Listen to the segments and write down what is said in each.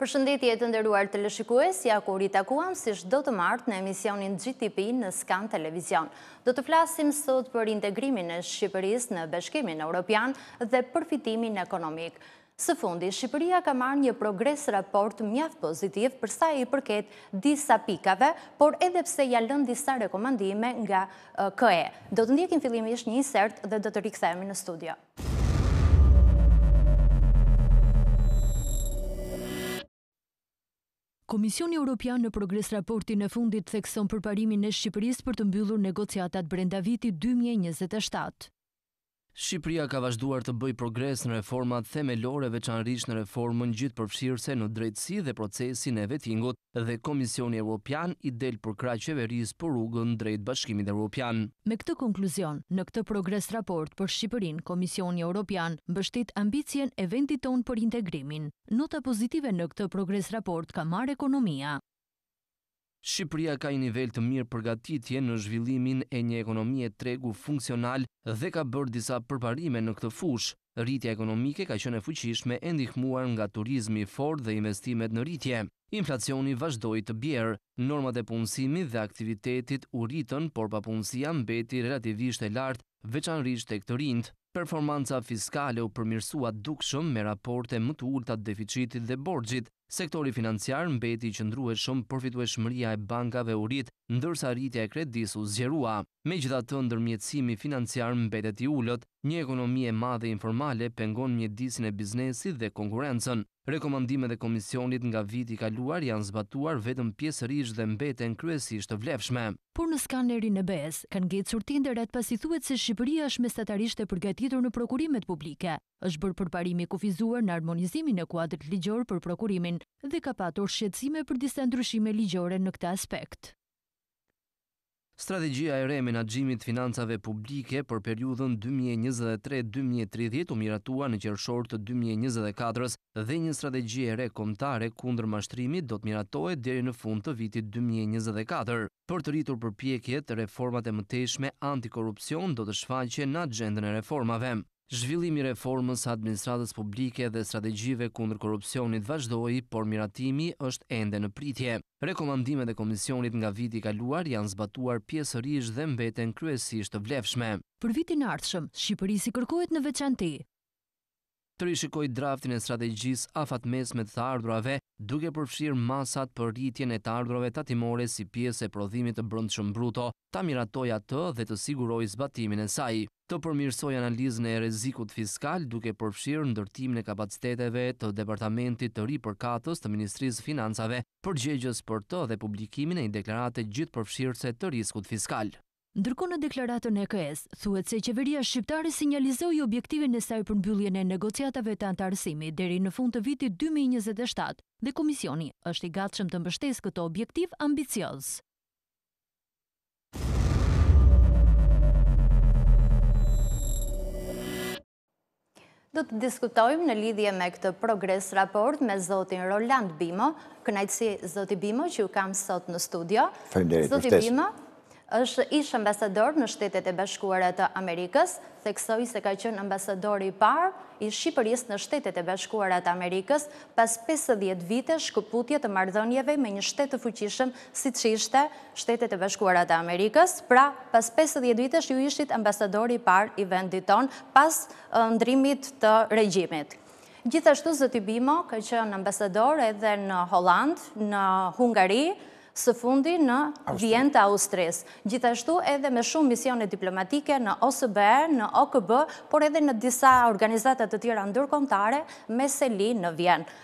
Përshëndetje të nderuar teleshikues, ja ku ritakuam si çdo të martë në emisionin GDP në Scan Televizion. Do të flasim sot për integrimin e Shqipërisë në Bashkimin Europian dhe përfitimin ekonomik. Së fundi, Shqipëria ka marrë një progres raport mjaft pozitiv përsa i përket disa pikave, por edhe pse janë lënë disa rekomandime nga KE. Do të ndjekim fillimisht një insert dhe do të rikthehemi në studio. Komisioni Europian në progres raportin e fundit thekson përparimin e Shqipërisë për të mbyllur negociatat brenda vitit dy mijë e njëzet e shtatë. Shqipëria ka vazhduar të bëjë progres në reformat themelore veçanërisht në reformën gjithëpërfshirëse në drejtësi dhe procesin e Vetingut. dhe Komisioni Europian i del përkrah qeverisë për rrugën drejt Bashkimit Europian. Me këtë konkluzion, në këtë progres raport për Shqipërinë, Komisioni Europian mbështet ambicien e vendit tonë për integrimin. Nota pozitive në këtë progres raport ka marrë ekonomia. Shqipëria ka një nivel të mirë përgatitje në zhvillimin e një ekonomie tregu funksional dhe ka bërë disa përparime në këtë fushë. Rritja ekonomike ka qenë e fuqishme e ndihmuar nga turizmi i fortë dhe investimet në rritje. Inflacioni vazhdoi të bjerë, normat e punësimit dhe aktivitetit u rritën, por papunësia mbeti relativisht e lartë, veçanërisht tek të rinjtë. Performanca fiskale u përmirësua dukshëm me raporte më të ulëta të defiçitit dhe borxhit. Sektori financiar mbeti i qëndrueshëm, përfitueshmëria e bankave u rrit, ndërsa rritja e kredisë u zgjerua. Megjithatë, ndërmjetësimi financiar mbetet i ulët, një ekonomi e madhe informale pengon mjedisin e biznesit dhe konkurrencën. Rekomandimet e Komisionit nga viti i kaluar janë zbatuar vetëm pjesërisht dhe mbeten kryesisht të vlefshme. Por në skanerin e BE-së, kanë ngecur tenderët pasi thuhet se Shqipëria është mesatarisht e përgatitur në prokurimet publike, është bërë përparim i kufizuar në harmonizimin e kuadrit ligjor për prokurimin dhe ka patur shqetësime për disa ndryshime ligjore në këtë aspekt. Strategjia e re e menaxhimit të financave publike për periudhën dy mijë e njëzet e tre dy mijë e tridhjetë u miratua në qershor të dy mijë e njëzet e katër-s dhe një strategji e re kombëtare kundër mashtrimit do të miratohet deri në fund të vitit dy mijë e njëzet e katër. Për të rritur përpjekjet, reformat e mëtejshme anti-korrupsion do të shfaqen në axhendën e reformave. Zhvillimi i reformës së administratës publike dhe strategjive kundër korrupsionit vazhdoi, por miratimi është ende në pritje. Rekomandimet e Komisionit nga viti i kaluar janë zbatuar pjesërisht dhe mbeten kryesisht të vlefshme. Për vitin e ardhshëm, Shqipërisë i kërkohet në veçanti. Të rishikojë draftin e strategjisë afatmesme të të ardhurave, duke përfshirë masat për rritjen e të ardhurave tatimore si pjesë e prodhimit të brendshëm bruto, ta miratojë atë dhe të sigurojë zbatimin e saj. të përmirësojë analizën e rrezikut fiskal duke përfshirë ndërtimin e kapaciteteve të departamentit të ri përkatës të Ministrisë së Financave, përgjegjës për të dhe publikimin e një deklarate gjithëpërfshirëse të riskut fiskal. Ndërkohë në deklaratën e KE-së, thuhet se qeveria shqiptare sinjalizoi objektivin e saj për mbylljen e negociatave të anëtarësimit deri në fund të vitit dy mijë e njëzet e shtatë dhe Komisioni është i gatshëm të mbështesë këtë objektiv ambicioz. Do të diskutojmë në lidhje me këtë progres raport me zotin Roland Bimo, kënaqësi zoti Bimo që ju kam sot në studio. Faleminderit për ftesën. Zoti Bimo, është ish ambasador në shtetet e bashkuara të Amerikës, theksoj se ka qenë ambasador i parë i Shqipërisë në shtetet e bashkuara të Amerikës, Pas pesëdhjetë vitesh shkëputje të marrëdhënieve me një shtet të fuqishëm siç ishte Shtetet e Bashkuara të Amerikës, pra pas pesëdhjetë vitesh ju ishit ambasadori i parë i vendit tonë pas ndërrimit të regjimit. Gjithashtu zoti Bimo ka qenë ambasador edhe në Holandë, në Hungari, së fundi në Vjenë të Austrisë, gjithashtu edhe me shumë misione diplomatike në OSBE, në OKB, por edhe në disa organizata të tjera ndërkombëtare me seli në Vjenë.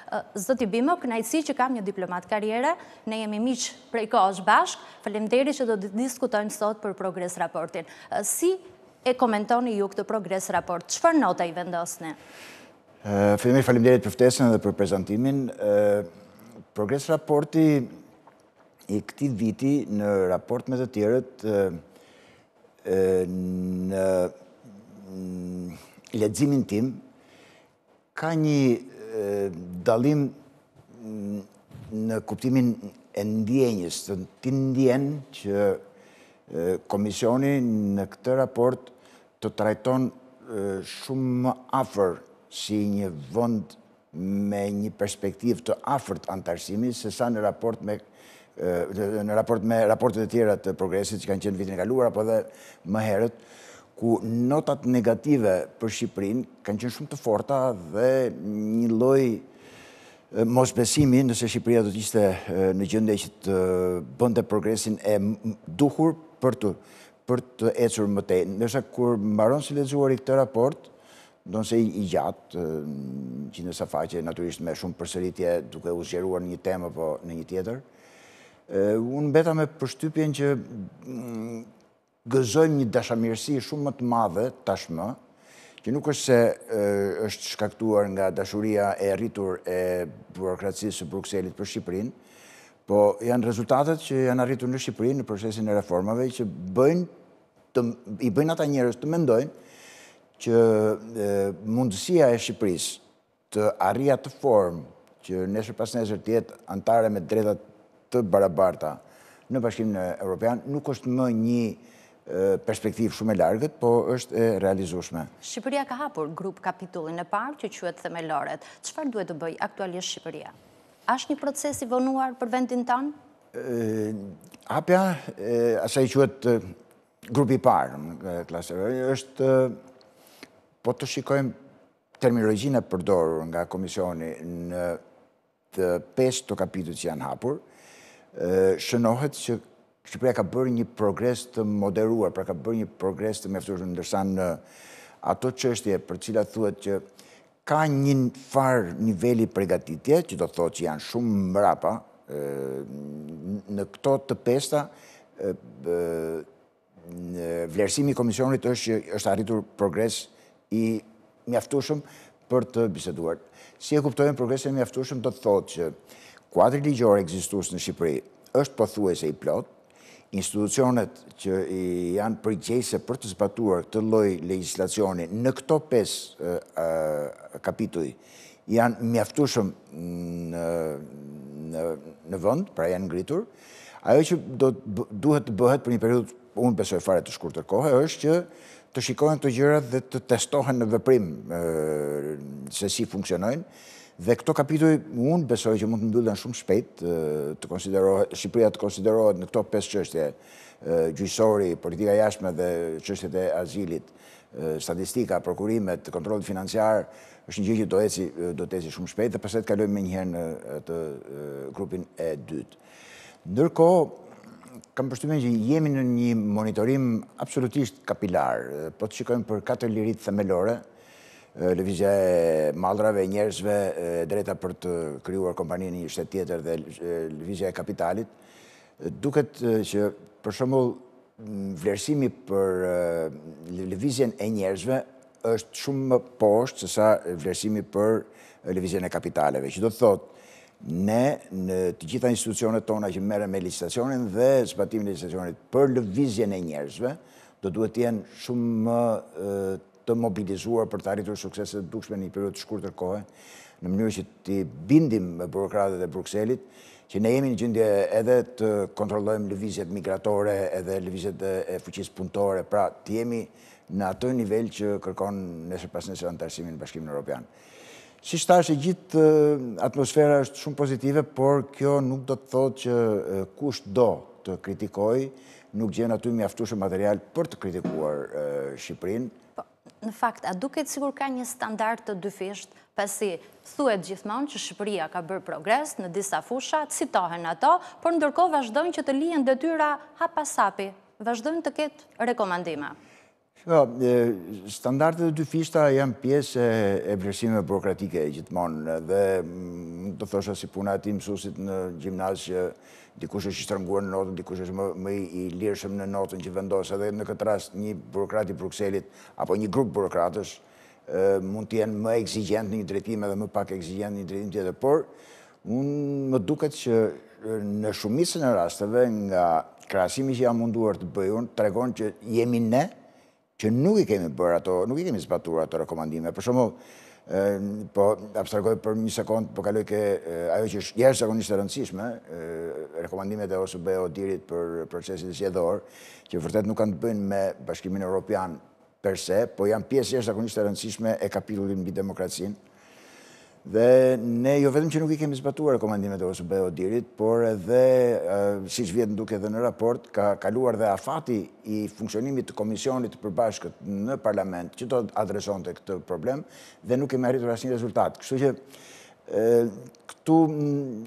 Zoti Bimo, kënaqësi që kam një diplomat karriere, ne jemi miq prej kohësh bashkë, faleminderit që do të diskutojmë sot për progres raportin. Si e komentoni ju këtë progres raport, çfarë note i vendosni? Faleminderit, faleminderit për ftesën dhe për prezantimin. Progres raporti i këtij viti në raport me të tjerët në leximin tim ka një dallim në kuptimin e ndjenjës, të ti ndien që komisioni në këtë raport të trajton shumë më afër si një vend me një perspektivë të afërt anëtarësimi, sesa në raport me në raport me raportet e tjera të progresit që kanë qenë vitin e kaluar apo edhe më herët, ku notat negative për Shqipërinë kanë qenë shumë të forta dhe një lloj mosbesimi nëse Shqipëria do të ishte në gjendje që të bënte progresin e duhur për të për të ecur më tej. Ndërsa kur mbaron së lexuari këtë raport, ndonëse i gjatë, njëqind e ca faqe, natyrisht me shumë përsëritje, duke u zgjeruar në një temë apo në një tjetër, unë mbeta me përshtypjen që mm, gëzojmë një dashamirësi shumë më të madhe tashmë, që nuk është se është shkaktuar nga dashuria e rritur e burokracisë së Brukselit për Shqipërinë, Po janë rezultatet që janë arritur në Shqipëri në procesin e reformave që bëjnë të, i bëjnë ata njerëz të mendojnë që mundësia e Shqipërisë të arrijë atë formë që nesër pas nesër të jetë anëtare me të drejta të barabarta në Bashkimin Europian nuk është më një perspektivë shumë e largët, po është e realizueshme. Shqipëria ka hapur grup kapitullin e parë që quhet themeloret. Çfarë duhet të bëjë aktualisht Shqipëria? A është një proces i vonuar për vendin tonë? Hapja e asaj quhet grupi i parë, klasteri, është po të shikojmë terminologjinë e përdorur nga komisioni në të pesë këta kapitujt që janë hapur, shënohet që Shqipëria ka bërë një progres të moderuar, pra ka bërë një progres të mjaftueshëm, ndërsa në ato çështje për të cilat thuhet që ka një farë niveli përgatitje, që do të thotë që janë shumë mbrapa, në këto të pesta vlerësimi i komisionit është që është arritur progres i mjaftueshëm për të biseduar. Si e kuptojmë progresin e mjaftueshëm do të thotë që kuadri ligjor ekzistues në Shqipëri është pothuajse i plotë, institucionet që janë përgjegjëse për të zbatuar këtë lloj legjislacioni në këto pesë kapituj janë mjaftueshëm në vend, pra janë ngritur. Ajo që do duhet të bëhet për një periudhë, unë besoj fare të shkurtër kohe, është që të shikohen këto gjëra dhe të testohen në veprim se si funksionojnë, dhe këto kapituj unë besoj që mund të mbyllen shumë shpejt, të konsiderohet, Shqipëria të konsiderohet në këto 5 çështje, gjyqësori, politika e jashtme dhe çështjet e azilit, statistika, prokurimet, kontrolli financiar, është një gjë që do ecë, do të ecë shumë shpejt dhe pastaj të kalojmë menjëherë në atë grupin e dytë. Ndërkohë, kam përshtypjen që jemi në një monitorim absolutisht kapilar. Po të shikojmë për katër liritë themelore, lëvizja e mallrave, e njerëzve, e drejta për të krijuar kompani në një shtet tjetër dhe lëvizja e kapitalit, duket që për shembull vlerësimi për lëvizjen e njerëzve është shumë më poshtë se sa vlerësimi për lëvizjen e kapitaleve, që do të thotë ne në të gjitha institucionet tona që merren me legjislacionin dhe zbatimin e legjislacionit për lëvizjen e njerëzve, do duhet të jenë shumë më të mobilizuar për të arritur suksese të dukshme në një periudhë të shkurtër kohe, në mënyrë që t'i bindim burokratët e Brukselit që ne jemi në gjendje edhe të kontrollojmë lëvizjet migratore edhe lëvizjet e fuqisë punëtore, pra të jemi në atë nivel që kërkon nesër pas nesër anëtarësimin në Bashkimin Europian. Siç thashë, e gjithë atmosfera është shumë pozitive, por kjo nuk do të thotë që kush do të kritikojë, nuk gjen aty mjaftueshëm material për të kritikuar Shqipërinë. Po, në fakt, a duket sikur ka një standard të dyfishtë, pasi thuhet gjithmonë që Shqipëria ka bërë progres në disa fusha, citohen ato, por ndërkohë vazhdojnë që të lihen detyra hap pas hapi, Vazhdojnë të ketë rekomandime. Shiko, standardet e dyfishta janë pjesë e vlerësimeve burokratike gjithmonë dhe mund të thosha si puna e atij mësuesit në gjimnaz që dikush është i shtrënguar në notën, dikush është më i lirshëm në notën që vendos edhe në këtë rast një burokrat i Brukselit apo një grup burokratësh mund të jenë më ekzigjentë në një drejtim edhe më pak ekzigjentë në një drejtim tjetër, por Mua më duket që në shumicën e rasteve nga krahasimi që jam munduar të bëj unë, tregon që jemi ne që nuk i kemi bërë ato, nuk i kemi zbatuar ato rekomandime. Për shembull, po abstragoj për një sekundë, po kaloj ke ajo që është jashtëzakonisht e rëndësishme, rekomandimet e OSBE-ODIHR-it për procesin zgjedhor, që vërtet nuk kanë të bëjnë me Bashkimin Europian, per se, po janë pjesë jashtëzakonisht e rëndësishme e kapitullit mbi demokracinë. Dhe ne jo vetëm që nuk i kemi zbatuar rekomandimet e OSBE-ODIHR-it, por edhe, siç vihet në dukje dhe në raport, ka kaluar dhe afati i funksionimit të komisionit të përbashkët në parlament, që do të adresonte këtë problem, dhe nuk kemi arritur asnjë rezultat. Kështu që këtu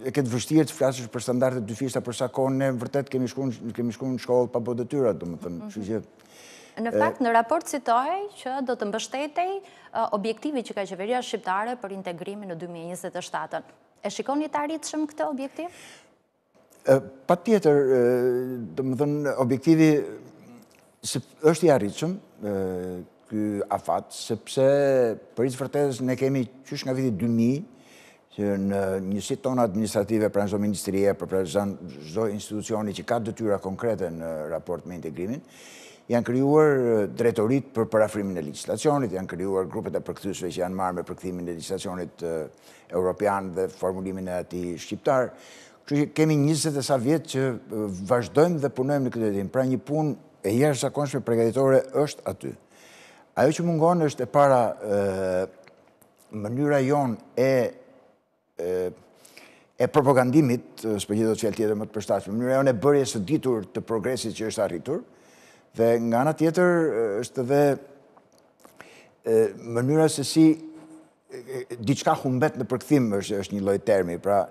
e ke të vështirë të flasësh për standarde të dyfishta për sa kohë ne vërtet kemi shku në shkollë pa bo detyrat, domethënë, që që Në fakt, në raport citohej që do të mbështetej objektivi që ka qeveria shqiptare për integrimin në 2027-ën. E shikoni të arritshëm këtë objektiv? Patjetër, domethënë, objektivi është i arritshëm, ky afat, sepse për hir të së vërtetës ne kemi qysh nga viti 2000, që në njësitë tona administrative pranë çdo ministrie, pranë çdo institucioni që ka detyra konkrete në raport me integrimin, janë krijuar drejtoritë për përafrimin e legjislacionit, janë krijuar grupet e përkthyesve që janë marrë me përkthimin e legjislacionit europian dhe formulimin e atij shqiptar. Kështu që kemi njëzet e sa vjet që vazhdojmë dhe punojmë në këtë drejtim. Pra një punë e jashtëzakonshme pregatitore është aty. Ajo që mungon është e para mënyra jonë e e propagandimit, s'po gjej dot fjalë tjetër më të përshtatshme, mënyra jonë e bërjes së ditur të progresit që është arritur, dhe nga ana tjetër është dhe mënyra se si diçka humbet në përkthim është, është një lloj termi, pra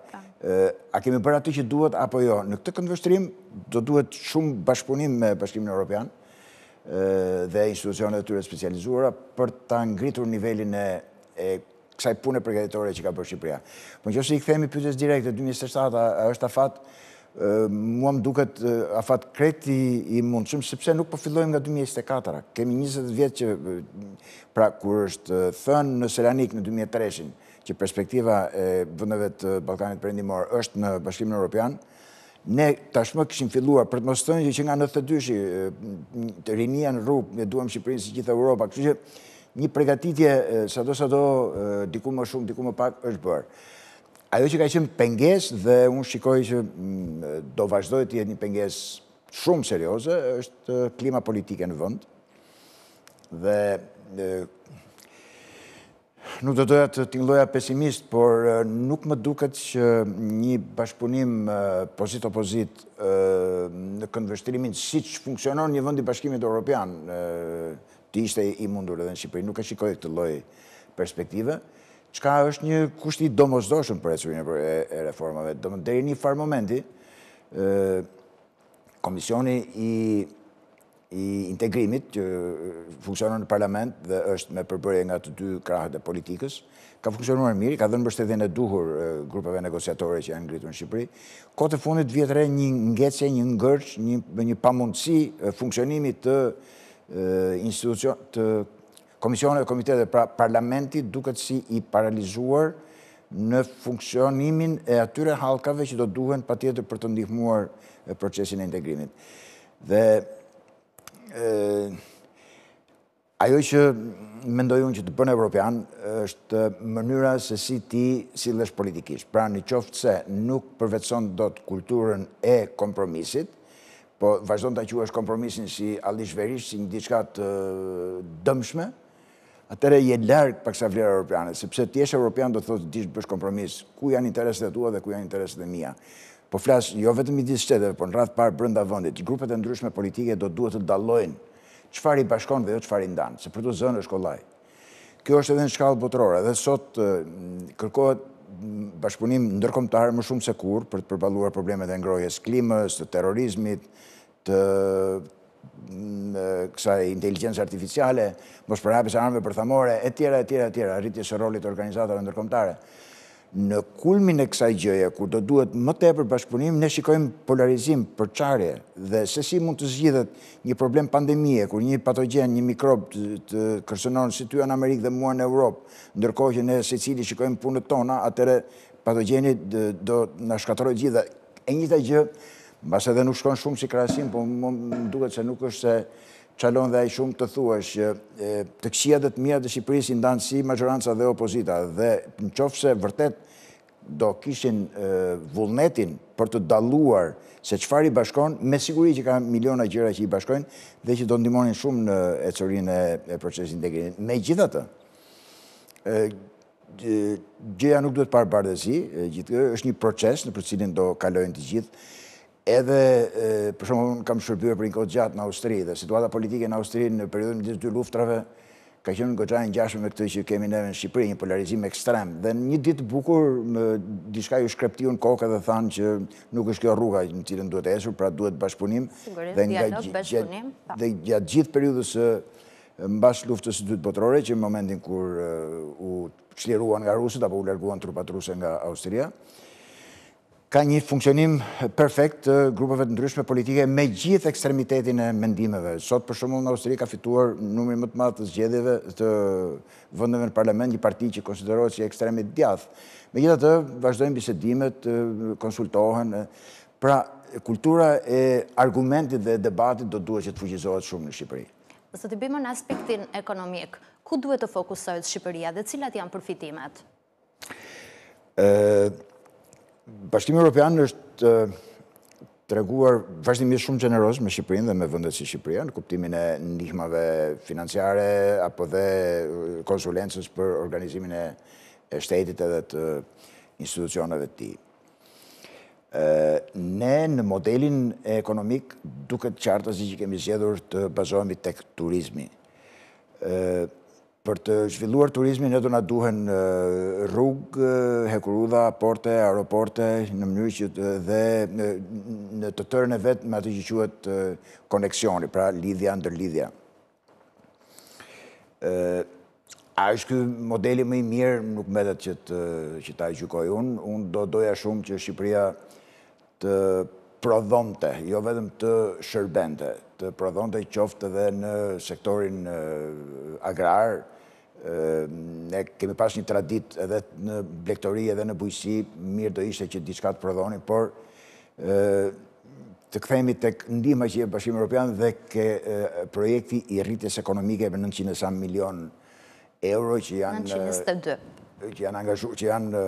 a kemi bërë atë që duhet apo jo. Në këtë këndvështrim do duhet shumë bashkëpunim me Bashkimin Europian, dhe institucionet e tyre të specializuara për ta ngritur nivelin e kësaj pune përgatitore që ka bërë Shqipëria. Po nëse i kthehemi pyetjes direkte 2027 a është afat mua më duket afat krejt i mundshëm sepse nuk po fillojmë nga 2024-a. Kemi 20 vjet që pra kur është thënë në Selanik në 2003-shin që perspektiva e vendeve të Ballkanit Perëndimor është në Bashkimin Evropian, Ne tashmë kishim filluar, për të mos thënë që nga 92-shi, rinia në rrugë, e duam Shqipërinë si gjithë Europa, kështu që një përgatitje, sado sado, diku më shumë, diku më pak, është bërë. Ajo që ka qenë pengesë dhe unë shikoj që do vazhdojë të jetë një pengesë shumë serioze, është klima politike në vend, dhe Nuk do doja të tingëlloja pesimist, por nuk më duket që një bashkëpunim pozitë-opozitë në këndvështrimin siç funksionon një vend i Bashkimit Evropian të ishte i mundur edhe në Shqipëri. Nuk e shikoj këtë lloj perspektive, çka është një kusht i domosdoshëm për ecurinë e reformave. Domethënë deri në një farë momenti Komisioni i i integrimit që funksionon në parlament dhe është me përbërje nga të dy krahët e politikës, ka funksionuar mirë, ka dhënë mbështetjen e duhur grupeve negociatore që janë ngritur në Shqipëri. Kohët e fundit vihet re një ngecje, një ngërç, një, një pamundësi funksionimi të institucion, të komisioneve dhe komiteteve, pra parlamenti duket si i paralizuar në funksionimin e atyre halkave që do duhen patjetër për të ndihmuar procesin e integrimit. Dhe ajo që mendoj unë që të bënë Evropian është mënyra se si ti sillesh politikisht. Pra në qoftë se nuk përvetëson dot kulturën e kompromisit, po vazhdon ta quash kompromisin si allishverish, si një diçka të dëmshme, Atëherë je larg paksa vlerave europiane, sepse të jesh europian do të thotë të dish të bësh kompromis, ku janë interesat e tua dhe ku janë interesat e mia. Po flas jo vetëm midis shteteve, por në radhë të parë brenda vendit. Grupet e ndryshme politike do të duhet të dallojnë çfarë i bashkon dhe jo çfarë i ndan, se për t'u zënë është kollaj. Kjo është edhe në shkallë botërore, edhe sot kërkohet bashkëpunim ndërkombëtar më shumë se kurrë për të përballuar problemet e ngrohjes së klimës, të terrorizmit, të kësaj inteligjence artificiale, mospërhapjes së armëve bërthamore, e tjera, e tjera, e tjera, rritjes së rolit të organizatave ndërkombëtare. Në kulmin e kësaj gjëje, kur do duhet më tepër bashkëpunim, ne shikojmë polarizim, përçarje, dhe se si mund të zgjidhet një problem pandemie, kur një patogjen, një mikrob të kërcënon si ty në Amerikë dhe mua në Europë, ndërkohë që ne secili shikojmë punët tona, atëherë patogjeni do na shkatërrojë të gjithëve E njëjta gjë, mbase edhe nuk shkon shumë si krahasim, po më duket se nuk është se çalon dhe aq shumë të thuash që të këqija dhe të mira të Shqipërisë i ndajnë si maxhoranca dhe opozita dhe në qoftë se vërtet do kishin vullnetin për të dalluar se çfarë i bashkon, me siguri që ka miliona gjëra që i bashkojnë dhe që do ndihmonin shumë në ecurinë e procesit të integrimit. Megjithatë, Gjëja nuk duhet parë bardhezi, është një proces nëpër të cilin do kalojnë të gjithë. Edhe, për shembull, unë kam shërbyer për një kohë të gjatë në Austri, dhe situata politike në Austri në periudhën midis dy luftrave, ka qenë goxha e ngjashme me këtë që kemi neve në Shqipëri, një polarizim ekstrem. Dhe një ditë të bukur, diçka ju shkreptiu në kokë dhe thanë që nuk është kjo rruga në cilën duhet ecur, pra duhet bashkëpunim. Sigurisht, dialog, bashkëpunim. Dhe gjatë gjithë periudhës së Mbas Luftës së Dytë Botërore, që në momentin kur u çliruan nga rusët apo u larguan trupat ruse nga Austria, ka një funksionim perfekt të grupeve të ndryshme politike me gjithë ekstremitetin e mendimeve. Sot, për shembull, në Austri ka fituar numrin më të madh të zgjedhjeve të vendeve në parlament, një parti që konsiderohet si ekstremit të djathtë. Megjithatë, vazhdojnë bisedimet, konsultohen. Pra, kultura e argumentit dhe debatit do duhet që të fuqizohet shumë në Shqipëri. Po t'i biem në aspektin ekonomik, ku duhet të fokusohet Shqipëria dhe cilat janë përfitimet? Bashkimi Europian është treguar vazhdimisht shumë gjeneroz me Shqipërinë dhe me vendet si Shqipëria në kuptimin e ndihmave financiare apo dhe konsulencës për organizimin e shtetit edhe të institucioneve të tij. Ne në modelin ekonomik duket qartazi që kemi zgjedhur të bazohemi tek turizmi. Për të zhvilluar turizmin ne do na duhen rrugë, hekurudha, porte, aeroporte, në mënyrë që dhe në të tërën e vet me atë që quhet koneksioni, pra lidhja, ndërlidhja. A është ky modeli më i mirë, nuk mbetet që ta gjykoj unë. Unë do doja shumë që Shqipëria të prodhonte, jo vetëm të shërbente, të prodhonte qoftë edhe në sektorin agrar, Ne kemi pas një traditë edhe në blektori edhe në bujqësi, mirë do ishte që diçka të prodhonim, por të kthehemi te ndihma që jep Bashkimi Europian dhe ke projekti i rritjes ekonomike me 900 e sa milion euro që janë... 922. Që janë angazhu, që janë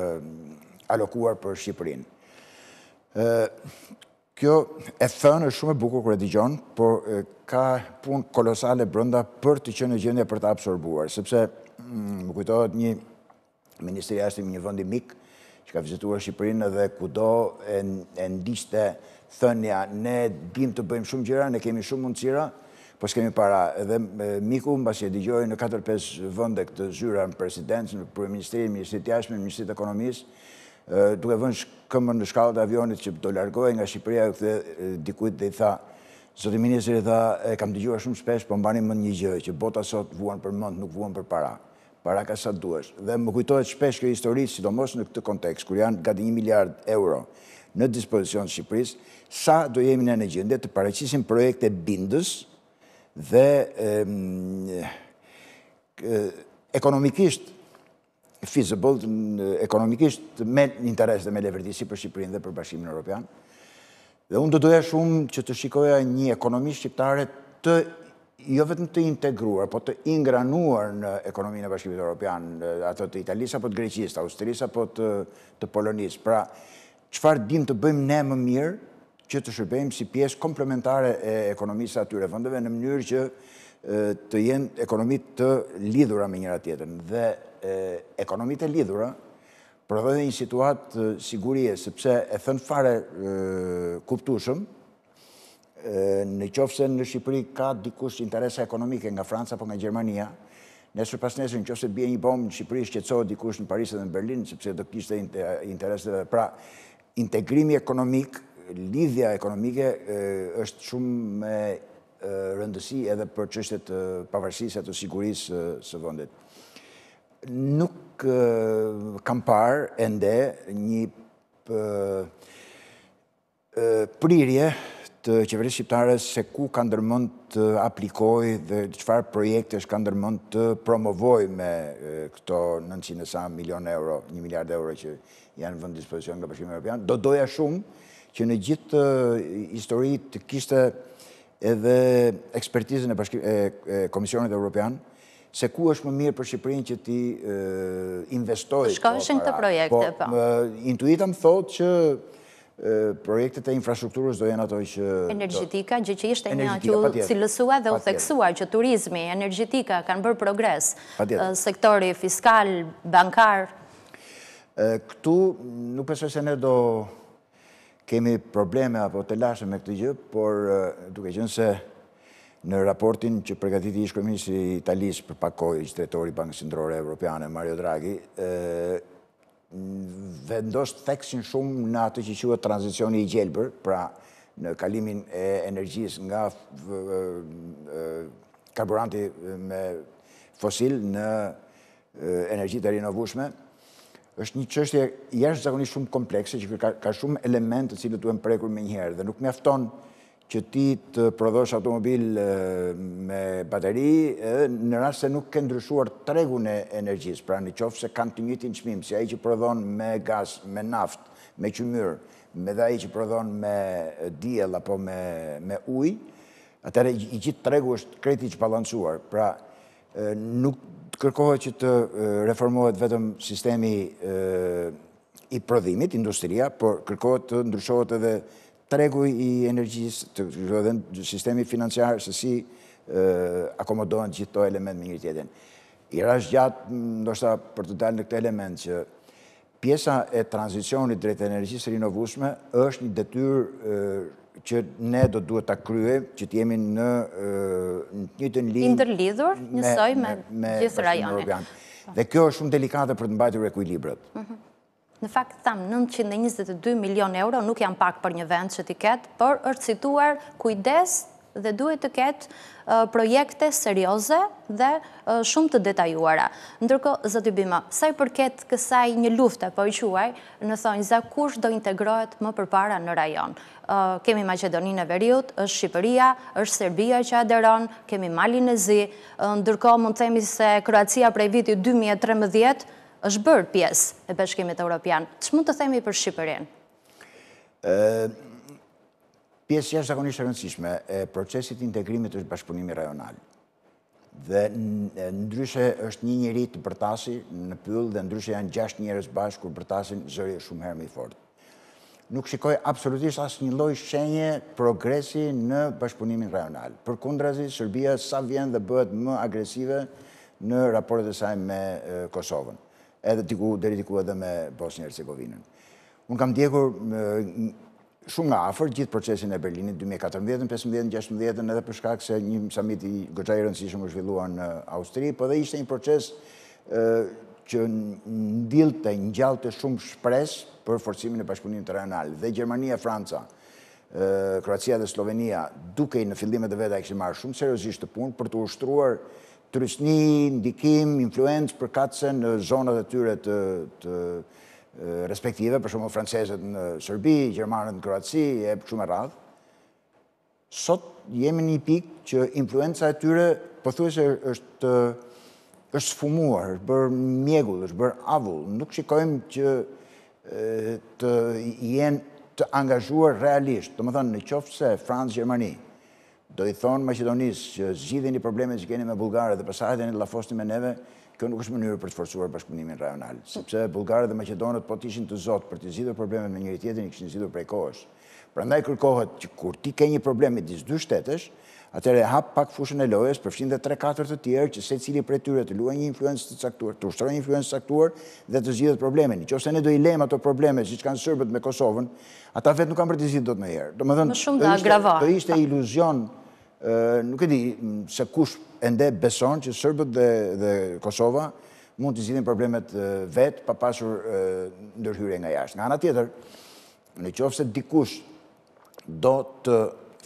alokuar për Shqipërinë. Kjo e thënë është shumë e bukur kur e dëgjon, por ka punë kolosale brenda për të qenë në gjendje për ta absorbuar, sepse mm, më kujtohet një ministër i jashtëm i një vendi mik që ka vizituar Shqipërinë dhe kudo e, e ndiqte thënia ne dim të bëjmë shumë gjëra, ne kemi shumë mundësira, po s'kemi para. Dhe miku mbasi e dëgjoi në 4-5 vende këtë zyra në presidencë, në kryeministri, ministri të jashtme, ministri të ekonomisë, duke vënë këmbën në shkallët e avionit që do largohej nga Shqipëria, u kthe dikujt dhe i tha, Zoti ministër, i tha, e kam dëgjuar shumë shpesh, po mbani mend një gjë, që bota sot vuan për mend, nuk vuan për para. Para ka sa duash. Dhe më kujtohet shpesh kjo histori, sidomos në këtë kontekst, kur janë gati një miliard euro në dispozicion të Shqipërisë, sa do jemi ne në gjendje të paraqisim projekte bindëse dhe ekonomikisht feasible, ekonomikisht me interes dhe me leverdisi për Shqipërinë dhe për Bashkimin Europian. Dhe unë do doja shumë që të shikoja një ekonomi shqiptare të jo vetëm të integruar, po të ingranuar në ekonominë e Bashkimit Europian, ato të Italisë, apo të Greqisë, të Austrisë, apo të Polonisë. Pra, Çfarë dimë të bëjmë ne më mirë që të shërbejmë si pjesë komplementare e ekonomisë së atyre vendeve në mënyrë që të jenë ekonomitë të lidhura me njëra-tjetrën. Dhe ekonomitë e lidhura prodhojnë një situatë sigurie, sepse e thënë fare kuptueshëm, Në qoftë se në Shqipëri ka dikush interesa ekonomike nga Franca apo nga Gjermania, nesër pas nesër në qoftë se bie një bombë në Shqipëri shqetësohet dikush në Paris edhe në Berlin sepse do kishte interes dhe pra integrimi ekonomik, lidhja ekonomike është shumë me rëndësi edhe për çështje të pavarësisë e të sigurisë së vendit. Nuk kam parë ende një prirje të qeverisë shqiptare se ku ka ndërmend të aplikojë dhe çfarë projektesh ka ndërmend të promovojë me këto 900 e sa milionë euro, 1 miliard euro që janë vënë në dispozicion nga Bashkimi Evropian. Do doja shumë që në gjithë histori të kishte edhe ekspertizën e, bashkim, e, e Komisionit Evropian, se ku është më mirë për Shqipërinë që t'i e, investojë. Shkojshin këto projekte, po. po. Intuita më thotë që projektet e infrastrukturës do jenë ato që... Energjetika, gjë që ishte një që u cilësua dhe u theksua që turizmi, energjetika kanë bërë progres, sektori fiskal, bankar. Këtu nuk besoj se ne do kemi probleme apo telashe me këtë gjë, por duke qenë se në raportin që përgatiti ish-kryeministri i Italisë për pak kohë, ish-drejtori i Bankës Qendrore Evropiane, Mario Draghi, vendos theksin shumë në atë që quhet tranzicioni i gjelbër, pra në kalimin e energjisë nga karburanti me fosil në energji të rinovueshme, është një çështje jashtëzakonisht shumë komplekse që ka shumë elementë të cilët duhen prekur menjëherë dhe nuk mjafton që ti të prodhosh automobil me bateri në rast se nuk ke ndryshuar tregun e energjisë, pra në qoftë se kanë të njëjtin çmim si ai që prodhon me gaz, me naftë, me qymyr, me dhe ai që prodhon me diell apo me ujë, atëherë i gjithë tregu është krejt i çbalancuar. Pra, nuk kërkohet që të reformohet vetëm sistemi i prodhimit, industria, por kërkohet të ndryshohet edhe Tregu i energjisë, të zhvendë sistemi financiar, se si akomodohen gjithë këto elemente me njëri-tjetrin. I rashë gjatë, ndoshta për të dalë në këtë element, që pjesa e tranzicionit drejt energjisë së rinovueshme është një detyrë që ne do të duhet ta kryejmë, që të jemi në të njëjtën linjë... Interlidhur, njësoj me gjithë rajonin. Dhe kjo është shumë delikate për të mbajtur ekuilibrat. Në fakt thamë nëntëqind e njëzet e dy milionë euro nuk janë pak për një vend që t'i ketë, por është cituar kujdes dhe duhet të ketë projekte serioze dhe shumë të detajuara. Ndërkohë, zoti Bima, sa i përket kësaj një lufte, po e quaj, në thonjza, kush do integrohet më përpara në rajon? Kemi Maqedoninë e Veriut, është Shqipëria, është Serbia që aderon, kemi Malin e Zi, ndërkohë mund të themi se Kroacia prej vitit dy mijë e trembëdhjetë Është bërë pjesë e Bashkimit Europian. Ç'mund të themi për Shqipërinë? Ëh pjesë jashtëzakonisht e rëndësishme e procesit të integrimit është bashkëpunimi rajonal. Dhe ndryshe është një njeri të bërtasi në pyll dhe ndryshe janë gjashtë njerëz bashkë kur bërtasin zëri është shumë herë më i fortë. Nuk shikoj absolutisht asnjë lloj shenje progresi në bashkëpunimin rajonal. Përkundrazi, Serbia sa vjen dhe bëhet më agresive në raportet e saj me Kosovën. Edhe diku, deri diku edhe me Bosnjë Hercegovinën. Unë kam ndjekur shumë nga afër gjithë procesin e Berlinit 2014, 15, 16 edhe për shkak se një samit goxha i rëndësishëm u zhvillua në Austri, po dhe ishte një proces që ndillte, ngjallte shumë shpresë për forcimin e bashkëpunimit rajonal. Dhe Gjermania, Franca, Kroacia dhe Slovenia, dukej në fillimet e veta e kishin marrë shumë seriozisht këtë punë për të ushtruar trysni, ndikim, influencë përkatëse në zonat e tyre të, të respektive, për shembull francezët në Serbi, gjermanët në Kroaci, e kështu me radhë. Sot jemi në një pikë që influenca e tyre pothuajse është është sfumuar, është bërë mjegull, është bërë avull. Nuk shikojmë që të jenë të angazhuar realisht. Domethënë, në qoftë se Francë, Gjermani, do i thonë Maqedonisë që zgjidheni problemet që keni me bullgarët dhe pasaj hajdeni llafosni me neve, kjo nuk është mënyrë për të forcuar bashkëpunimin rajonal. Sepse bullgarët dhe maqedonët po të ishin të zotë për t'i zgjidhur problemet me njëri-tjetrin, i kishin zgjidhur prej kohësh. Prandaj kërkohet që kur ti ke një problem midis dy shtetesh, atëherë e hap pak fushën e lojës, përfshin dhe tre-katër të tjerë që secili prej tyre të luajë një influencë të caktuar, të ushtrojë një influencë të caktuar dhe të zgjidhet problemi. Në qoftë se ne do i lejmë ato probleme siç kanë sërbët me Kosovën, ata vetë nuk kanë për t'i zgjidhë dot ndonjëherë. Domethënë, do ishte iluzion, nuk e di se kush ende beson që sërbët dhe Kosova mund t'i zgjidhin problemet vetë pa pasur ndërhyrje nga jashtë. Nga ana tjetër, Në qoftë se dikush do të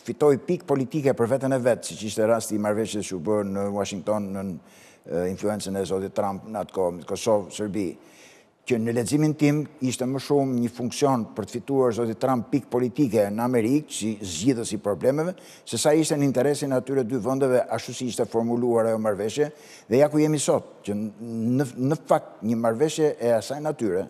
fitojë pikë politike për veten e vet, siç ishte rasti i marrëveshjes që u bë në Uashington nën influencën e zotit Trump në atë kohë, Kosovë, Serbi, që në leximin tim ishte më shumë në funksion për të fituar zoti Trump pikë politike në Amerikë si zgjidhës i problemeve, sesa ishte në interesin e atyre dy vendeve ashtu si ishte formuluar ajo marrëveshje dhe ja ku jemi sot, që në fakt një marrëveshje e asaj natyre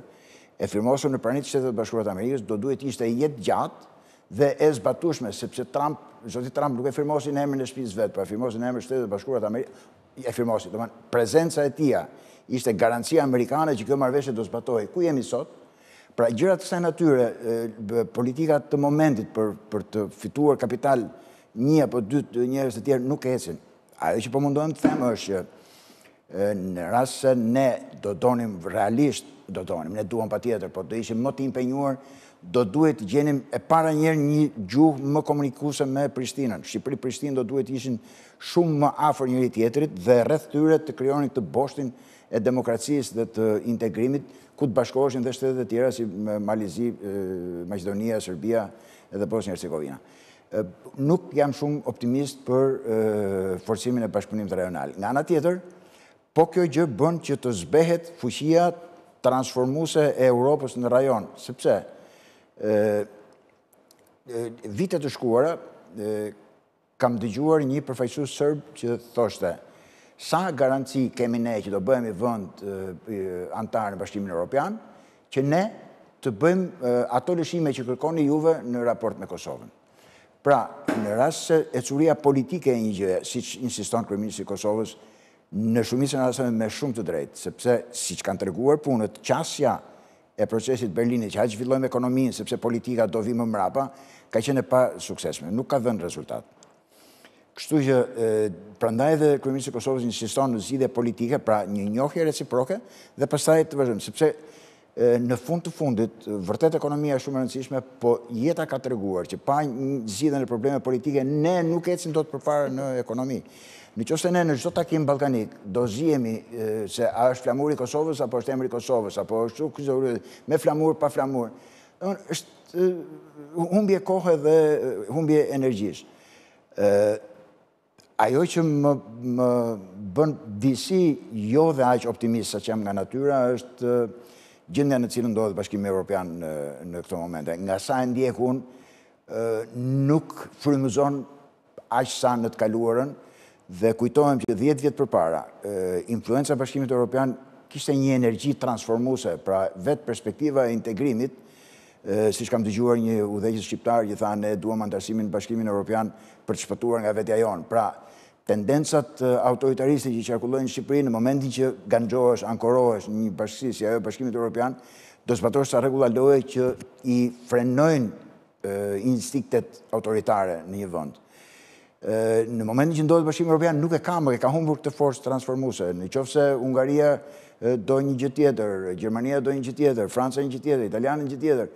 e firmosur në prani të Shteteve të Bashkuara të Amerikës, do duhej të ishte jetëgjatë dhe e zbatueshme, sepse Trump, zoti Trump nuk e firmosi në emrin e shpisë vet, por e firmosi në emrin e Shteteve të Bashkuara të Amerikës, e firmosi, domethënë prezenca e tija ishte garancia amerikane që kjo marrëveshje do zbatohej. Ku jemi sot? Pra gjëra të kësaj natyre, politika të momentit për, për të fituar kapital një apo dy njerëz të tjerë nuk ecin. Ajo që po mundohem të them është që Në rast se ne do donim realisht, do donim, ne duam patjetër, por do ishim më të impenjuar, do duhej të gjenim e para një herë një gjuhë më komunikuese me Prishtinën. Shqipëri-Prishtinë do duhej të ishin shumë më afër njëri-tjetrit dhe rreth tyre të krijonin këtë boshtin e demokracisë dhe të integrimit, ku të bashkoheshin dhe shtetet e tjera si Mali i Zi, Maqedonia, Serbia dhe Bosnje-Hercegovina. nuk jam shumë optimist për forcimin e bashkëpunimit rajonal. Nga ana tjetër, po kjo gjë bën që të zbehet fuqia transformuese e Europës në rajon, sepse vite të shkuara kam dëgjuar një përfaqësues serb që thoshte sa garanci kemi ne që do bëhemi vend anëtar në Bashkimin Europian, që ne të bëjmë ato lëshime që kërkoni juve në raport me Kosovën. Pra, në rast se ecuria politike e një gjëje, siç insiston Kryeministri i Kosovës, në shumicën e rasteve me shumë të drejtë, sepse, siç kanë treguar punët, qasja e procesit të Berlinit, që hajt zhvillojmë ekonominë, sepse politika do vijë mbrapa, ka qenë e pasuksesshme, nuk ka dhënë rezultat. Kështu që, prandaj dhe Kryeministri i Kosovës insiston në zgjidhje politike, pra një njohje reciproke dhe pastaj të vazhdojmë, sepse në fund të fundit, vërtet ekonomia është shumë e rëndësishme, po jeta ka treguar që pa zgjidhjen e problemeve politike ne nuk ecim dot përpara në ekonomi. Në qoftë se ne në çdo takim ballkanik do zihemi se a është flamuri i Kosovës apo është emri i Kosovës, apo është kështu me flamur, pa flamur, është humbje kohe dhe humbje energjish. Ajo që më bën disi jo dhe aq optimist sa ç'jam nga natyra, është gjendja në cilën ndodhet Bashkimi Europian në këto momente. Nga sa e ndjek unë, nuk frymëzon aq sa në të kaluarën dhe kujtohem që dhjetë vjet përpara, influenca e Bashkimit Europian kishte një energji transformuese, pra vetë perspektiva e integrimit, siç kam dëgjuar një udhëheqës shqiptar që tha ne duam anëtarësimin në Bashkimin Europian për të shpëtuar nga vetja jonë. Pra, tendencat autoritariste që qarkullojnë në Shqipëri në momentin që ganxhohesh, ankorohesh në një bashkësi si ajo e Bashkimit Europian, do zbatosh ca rregulla loje që i frenojnë instinktet autoritare në një vend. Në momentin që ndodhet Bashkimi Europian nuk e ka më, e ka humbur këtë forcë transformuese. Në qoftë se Hungaria do një gjë tjetër, Gjermania do një gjë tjetër, Franca një gjë tjetër, Italia një gjë tjetër,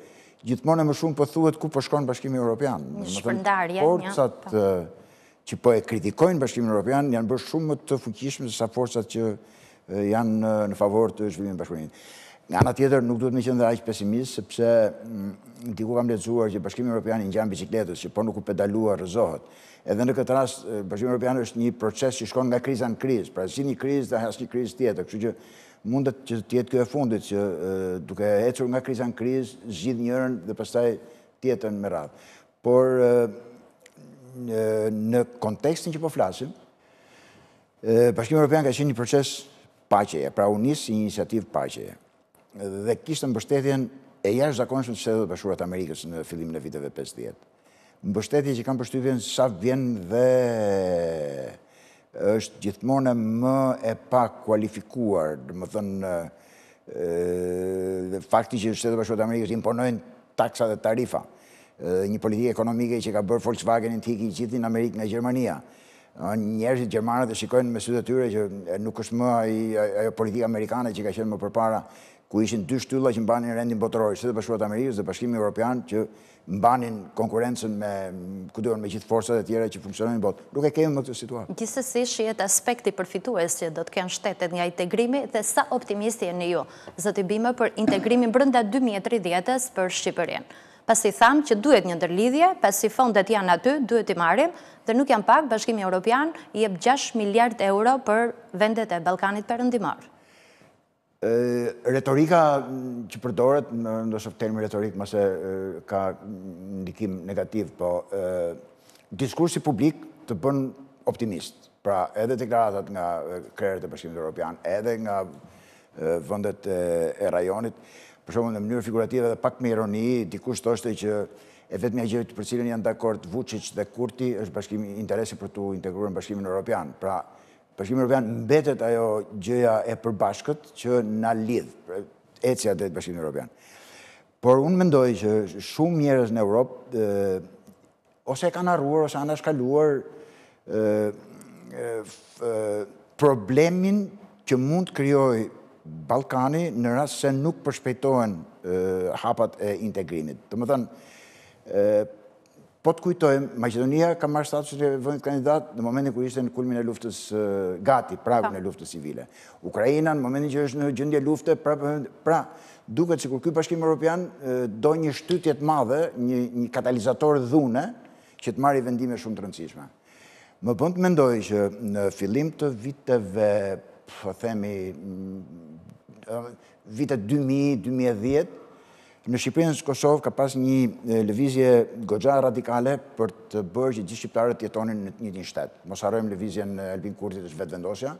gjithmonë e më shumë po thuhet po ku po shkon po Bashkimi Europian. Një shpërndarje. Forcat që po e kritikojnë Bashkimin Europian janë bërë shumë më të fuqishme se sa forcat që janë në favor të zhvillimit të Bashkimit. Nga ana tjetër nuk duhet me qenë dhe aq pesimist sepse mm, diku kam lexuar që Bashkimi Europian i ngjan biçikletës që po nuk u pedalua rrëzohet. Edhe në këtë rast Bashkimi Europian është një proces që shkon nga kriza në krizë, pra zgjidh një krizë dhe has një krizë tjetër, kështu që mundet që të jetë kjo e fundit që duke ecur nga kriza në krizë zgjidh njërën dhe pastaj tjetrën me radhë. Por në kontekstin që po flasim, Bashkimi Europian ka qenë një proces paqeje, pra u nis si një iniciativë paqeje. Dhe kishte mbështetjen e jashtëzakonshme të Shteteve të Bashkuara të Amerikës në fillimin e viteve 50. Mbështetje që kam përshtypjen sa vjen dhe Është gjithmonë më e pakualifikuar, domethënë, dhe fakti që Shtetet e Bashkuara të Amerikës imponojnë taksa dhe tarifa, dhe një politikë ekonomike që ka bërë Volkswagen-in të iki gjithnjë në Amerikë nga Gjermania. Njerëzit Gjermanët e shikojnë me sytë e tyre që nuk është më ajo politikë Amerikane që ka qenë më përpara, ku ishin dy shtylla që mbanin rendin botëror, Shtetet e Bashkuara të Amerikës dhe bashkimi Europian që mbanin konkurrencën me, kudo, me gjithë forcat e tjera që funksionojnë në botë. Nuk e kemi më këtë situatë. Gjithsesi shihet aspekti përfitues që do të kenë shtetet nga integrimi dhe sa optimist jeni ju, zoti Bime për integrimin brenda 2030-ës për Shqipërin. Pasi thamë që duhet një ndërlidhje, pasi fondet janë aty, duhet t'i marrim, dhe nuk janë pak, bashkimi Europian jep gjashtë miliard euro për vendet e Ballkanit Perëndimor. Retorika që përdoret, ndoshta termi retorikë mbase ka ndikim negativ, po diskursi publik të bën optimist. Pra, edhe deklaratat nga krerët e Bashkimit Europian, edhe nga vendet e rajonit, për shembull në mënyrë figurative dhe pak me ironi, dikush thoshte që e vetmja gjë për cilën janë dakord Vuçiç dhe Kurti është bashkimi, interesi për t'u integruar në Bashkimin Europian. Pra, Bashkimi Europian mbetet ajo gjëja e përbashkët që na lidh, pra, ecja drejt Bashkimit Europian. Por unë mendoj që shumë njerëz në Europë ose e kanë harruar ose anashkaluar problemin që mund të krijojë Ballkani në rast se nuk përshpejtohen hapat e integrimit. Domethënë, Po të kujtojmë, Maqedonia ka marrë statusin e vendit kandidat në momentin kur ishte në kulmin e luftës gati, pragun e luftës civile. Ukraina në momentin që është në gjendje lufte, pra, pra duket sikur ky bashkim Europian do një shtytje të madhe, një, një katalizator dhune, që të marri vendime shumë të rëndësishme. Më bën të mendoj që në fillim të viteve, po themi, vitet 2000, 2010, Në Shqipëri, në Kosovë ka pas një lëvizje goxha radikale për të bërë që gjithë shqiptarët të jetonin në një një shtet. Mos harrojmë lëvizja e Albin Kurtit është vetëvendosja.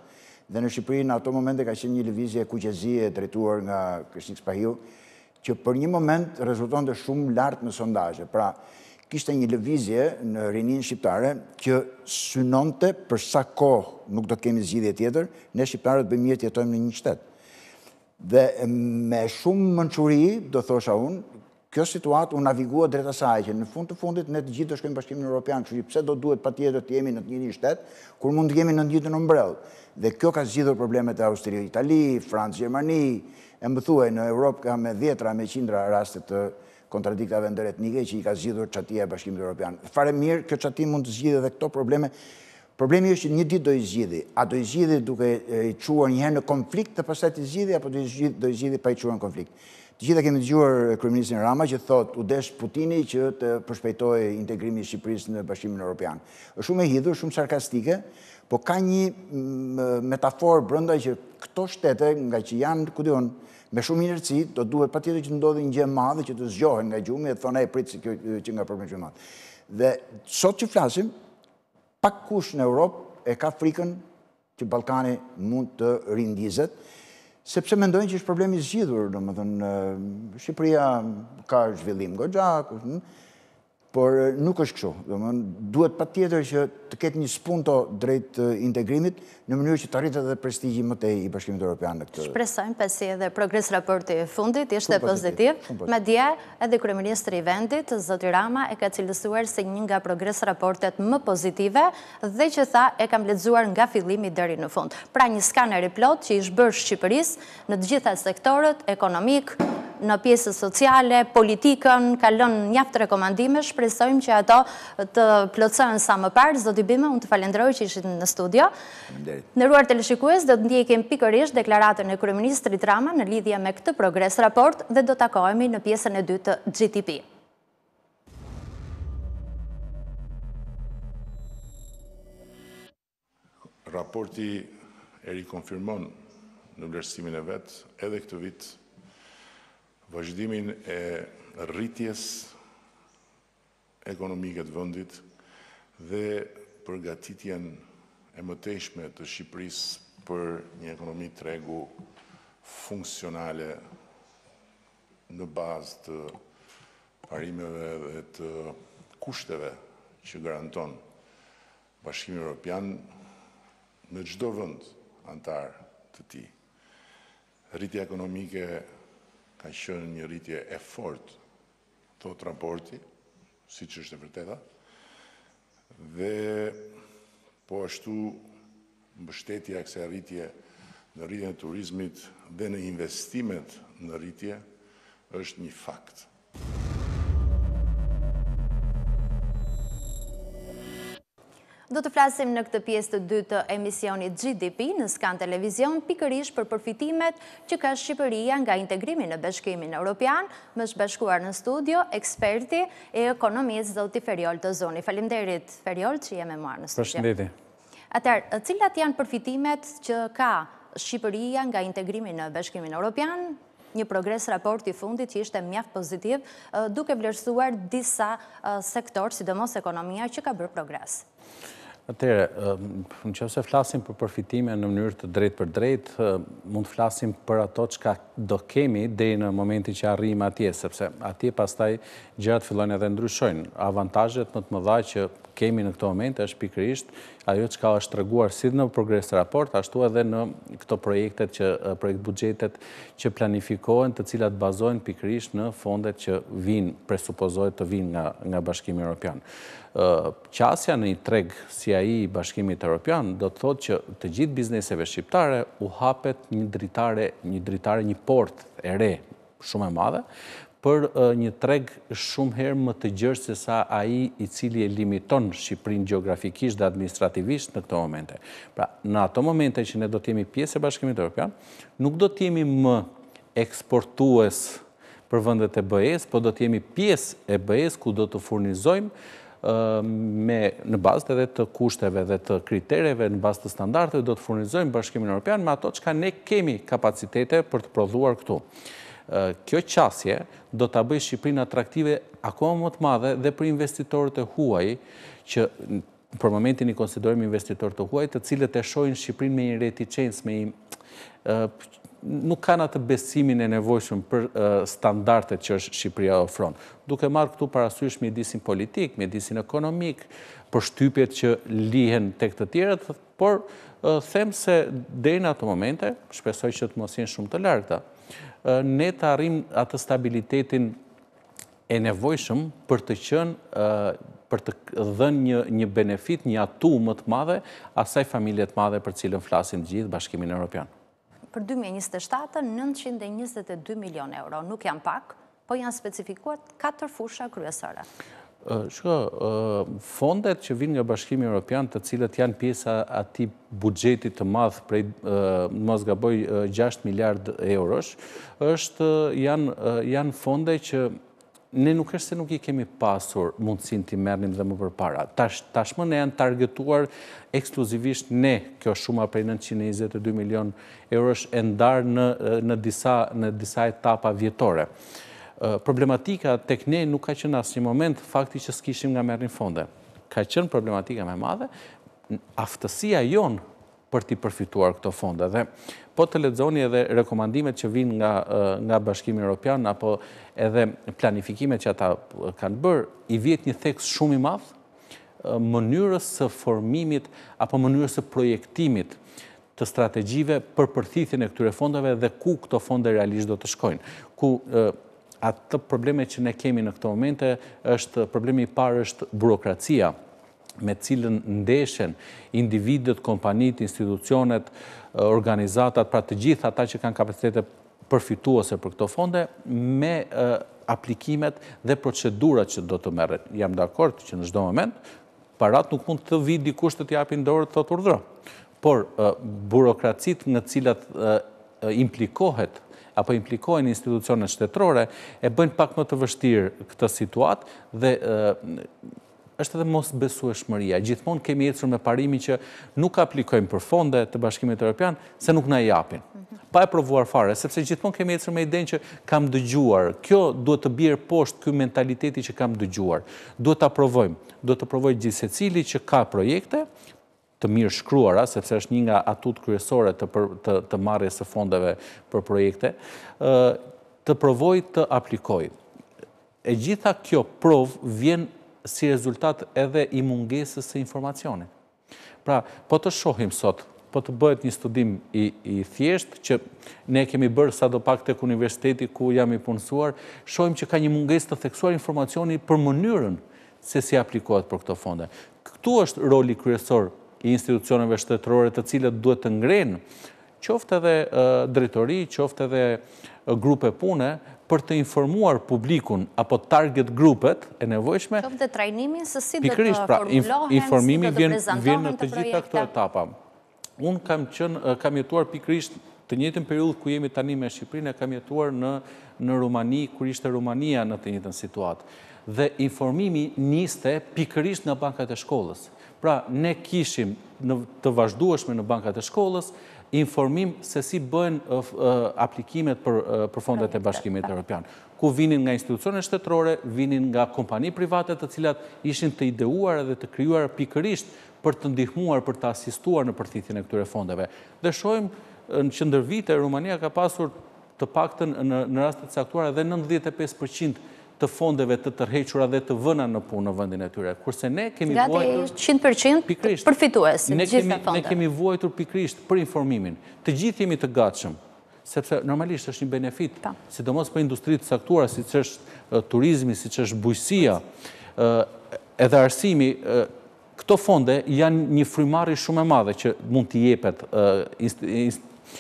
Dhe në Shqipëri në ato momente ka qenë një lëvizje kuqezi e drejtuar nga Kreshnik Spahiu, që për një moment rezultonte shumë lartë në sondazhe. Pra, kishte një lëvizje në rininë shqiptare që synonte për sa kohë nuk do të kemi zgjidhje tjetër, ne shqiptarët bëjmë mirë të jetojmë në një shtet. Dhe me shumë mënçuri, do thosha unë, kjo situatë u navigua drejt asaj që në fund të fundit ne të gjithë do shkojmë në Bashkimin Europian, kështu që pse do duhet patjetër të jemi në të njëjtin shtet, kur mund të jemi në të njëjtën ombrellë. Dhe kjo ka zgjidhur problemet e Austri, Itali, Francë, Gjermani, e më thuaj në Europë ka me dhjetra, me qindra raste të kontradiktave ndëretnike që i ka zgjidhur çatia e Bashkimit Europian. Fare mirë, kjo çati mund të zgjidhë edhe këto probleme Problemi është që një ditë do i zgjidhi. A do i zgjidhi duke i çuar njëherë në konflikt dhe pastaj të zgjidhi apo do i zgjidhi, do i zgjidhi pa i çuar në konflikt. Të gjitha kemi dëgjuar kryeministrin Rama që thotë u desh Putini që të përshpejtohet integrimi i Shqipërisë në Bashkimin Europian. Është shumë e hidhur, shumë sarkastike, po ka një metaforë brenda që këto shtete ngaqë janë, ku di unë, me shumë inerci, do duhet patjetër që të ndodhë një gjë e madhe që të zgjohen nga gjumi e të thonë e prit se kjo qenka problem shumë i madh. Dhe sot që flasim, Pak kush në Europë e ka frikën që Ballkani mund të rindizet, sepse mendojnë që është problem i zgjidhur, domethënë Shqipëria ka zhvillim goxha, por nuk është kështu. Domethënë duhet patjetër që të ketë një spunto drejt integrimit, në mënyrë që të rritet edhe prestigji më tej i Bashkimit Europian në këtë. Shpresojmë pasi edhe progres raporti i fundit ishte pozitiv. Madje edhe kryeministri i vendit, zoti Rama e ka cilësuar si një nga progres raportet më pozitive dhe që tha e kam lexuar nga fillimi deri në fund. Pra një skaner i plotë që i është bërë Shqipërisë në të gjitha sektorët, ekonomik, në pjesën sociale, politikën, ka lënë mjaft rekomandime, shpresojmë që ato të plotësohen sa më parë. Zoti Bime, unë të falenderoj që ishit në studio. Faleminderit. Të nderuar teleshikues, do të ndjekim pikërisht deklaratën e kryeministrit Rama në lidhje me këtë progres raport dhe do takohemi në pjesën e dytë të GDP. Raporti e rikonfirmon në vlerësimin e vet edhe këtë vit vazhdimin e rritjes ekonomike të vendit dhe përgatitjen e mëtejshme të Shqipërisë për një ekonomi tregu funksionale në bazë të parimeve dhe të kushteve që garanton Bashkimi Europian në çdo vend anëtar të tij. Rritja ekonomike ka qenë një rritje e fortë, thotë raporti, siç është e vërteta, dhe po ashtu Mbështetja e kësaj rritje në rritjen e turizmit dhe në investimet në rritje është një fakt. Do të flasim në këtë pjesë të dytë të emisionit GDP në Scan Televizion pikërisht për përfitimet që ka Shqipëria nga integrimi në Bashkimin Europian, më është bashkuar në studio, eksperti i ekonomisë zoti Feriol Tozoni. Faleminderit Feriol që je me mua në studio. Përshëndetje. Atëherë, cilat janë përfitimet që ka Shqipëria nga integrimi në Bashkimin Europian, një progres raport i fundit që ishte mjaft pozitiv, duke vlerësuar disa sektor, sidomos ekonomia, që ka bërë progres. Atere, në qoftë se flasim për përfitime në mënyrë të drejtpërdrejt, mund të flasim për ato çka do kemi deri në momentin që arrijmë atje, sepse atje pastaj gjërat fillojnë edhe ndryshojnë. Avantazhet më të mëdha që kemi në këto momente është pikërisht ajo çka është treguar si në progres raport, ashtu edhe në këto projektet, projektbuxhetet që planifikohen, të cilat bazohen pikërisht në fondet që vijnë, presupozohet të vijnë nga nga Bashkimi Europian. Qasja në një treg si ai i Bashkimit Europian do të thotë që të gjithë bizneseve shqiptare u hapet një dritare, një dritare, një portë e re shumë e madhe për një treg shumë herë më të gjerë se sa ai i cili e limiton Shqipërinë gjeografikisht dhe administrativisht në këto momente. Pra, në ato momente që ne do të jemi pjesë e Bashkimit Europian, nuk do të jemi më eksportues për vendet e BE-së, por do të jemi pjesë e BE-së ku do të furnizojmë me në bazë edhe të kushteve dhe të kritereve, në bazë të standarteve, do të furnizojmë Bashkimin Europian me ato çka ne kemi kapacitete për të prodhuar këtu. Kjo qasje do ta bëjë Shqiprinë atraktive akoma më të madhe dhe për investitorët e huaj që Për momentin i konsiderojmë investitorë të huaj, të cilët e shohin Shqipërinë me një reticencë, me një nuk kanë atë besimin e nevojshëm për standartet që është Shqipëria ofron. Duke marrë këtu parasysh mjedisin politik, mjedisin ekonomik, përshtypjet që lihen tek të tjerët, por them se deri në ato momente, shpresoj që të mos jenë shumë të largëta, ne të arrijmë atë stabilitetin e nevojshëm për të qenë për të dhënë një një benefit, një atu më të madhe asaj familje të madhe për të cilën flasim të gjithë, Bashkimin Europian. Për dy mijë e njëzet e shtatë, nëntëqind e njëzet e dy milionë euro, nuk janë pak, po janë specifikuar katër fusha kryesore. Shiko, fondet që vijnë nga Bashkimi Europian, të cilat janë pjesa e atij buxhetit të madh prej, mos gaboj, gjashtë miliardë eurosh, është, janë, janë fonde që ne nuk është se nuk i kemi pasur mundësinë t'i merrnim dhe më përpara. Tash, tashmë na janë targetuar ekskluzivisht ne, kjo shuma prej 922 milion eurosh e ndarë në, në, disa, në disa etapa vjetore. Problematika tek ne nuk ka qenë asnjë moment fakti që s'kishim nga merrnim fonde. Ka qenë problematika më e madhe, aftësia jonë për t'i përfituar këto fonde. Dhe po të lexoni edhe rekomandimet që vijnë nga nga Bashkimi Europian apo edhe planifikimet që ata kanë bërë, i vihet një theks shumë i madh mënyrës së formimit apo mënyrës së projektimit të strategjive për përthithjen e këtyre fondeve dhe ku këto fonde realisht do të shkojnë. Ku atë probleme që ne kemi në këto momente është problemi i parë është burokracia me të cilën ndeshen individët, kompanitë, institucionet, organizatat, pra të gjithë ata që kanë kapacitete përfituese për këto fonde, me aplikimet dhe procedurat që do të merren. Jam dakord që në çdo moment parat nuk mund të vijë dikush të t'i japë në dorë të thotë urdhëro. Por burokracitë në të cilat implikohet apo implikohen institucionet shtetërore e bëjnë pak më të vështirë këtë situatë dhe Është edhe mosbesueshmëria. Gjithmonë kemi ecur me parimin që nuk aplikojmë për fonde të Bashkimit Europian se nuk na i japin. Pa e provuar fare, sepse gjithmonë kemi ecur me idenë që kam dëgjuar. Kjo duhet të bjerë poshtë ky mentaliteti që kam dëgjuar. Duhet ta provojmë. Duhet të provojë gjithsecili që ka projekte, të mirë shkruara, sepse është një nga atutë kryesore të të të marrjes së fondeve për projekte, ë të provojë të aplikojë. E gjitha kjo provë vjen si rezultat edhe i mungesës së informacionit. Pra, po të shohim sot, po të bëhet një studim i i thjeshtë që ne e kemi bërë sadopak tek universiteti ku jam i punësuar, shohim që ka një mungesë të theksuar informacioni për mënyrën se si aplikohet për këto fonde. Këtu është roli kryesor i institucioneve shtetërore të cilët duhet të ngrenë qoftë edhe drejtori, qoftë edhe grupe pune për të informuar publikun apo target grupet e nevojshme. Qoftë dhe trajnimin se si do të formulohen, si do të prezantohen këto projekte. Pikërisht, pra, informimi vjen në të gjitha këto etapa. Unë kam qënë, kam jetuar pikërisht të njëjtën periudhë ku jemi tani me Shqipërinë, e kam jetuar në në Rumani, kur ishte Rumania në të njëjtën situatë. Dhe informimi niste pikërisht nga bankat e shkollës. Pra, ne kishim në të vazhdueshme në bankat e shkollës informim se si bëhen aplikimet për për fondet e Bashkimit Europian ku vinin nga institucione shtetërore, vinin nga kompani private të cilat ishin të ideuar edhe të krijuar pikërisht për të ndihmuar për të asistuar në përthithjen e këtyre fondeve. Dhe shohim në që ndër vite Rumania ka pasur të paktën në në raste të caktuara edhe nëntëdhjetë e pesë për qind të fondeve të tërhequra dhe të vëna në punë në vendin e tyre. Kurse ne kemi vuajtur gati qind për qind përfitues i të gjitha fondeve. Ne kemi vuajtur pikërisht për informimin. Të gjithë jemi të gatshëm sepse normalisht është një benefit, po. sidomos për industri të caktuara siç është turizmi, siç është bujqësia, edhe arsimi Këto fonde janë një frymarrje shumë e madhe që mund t'i jepet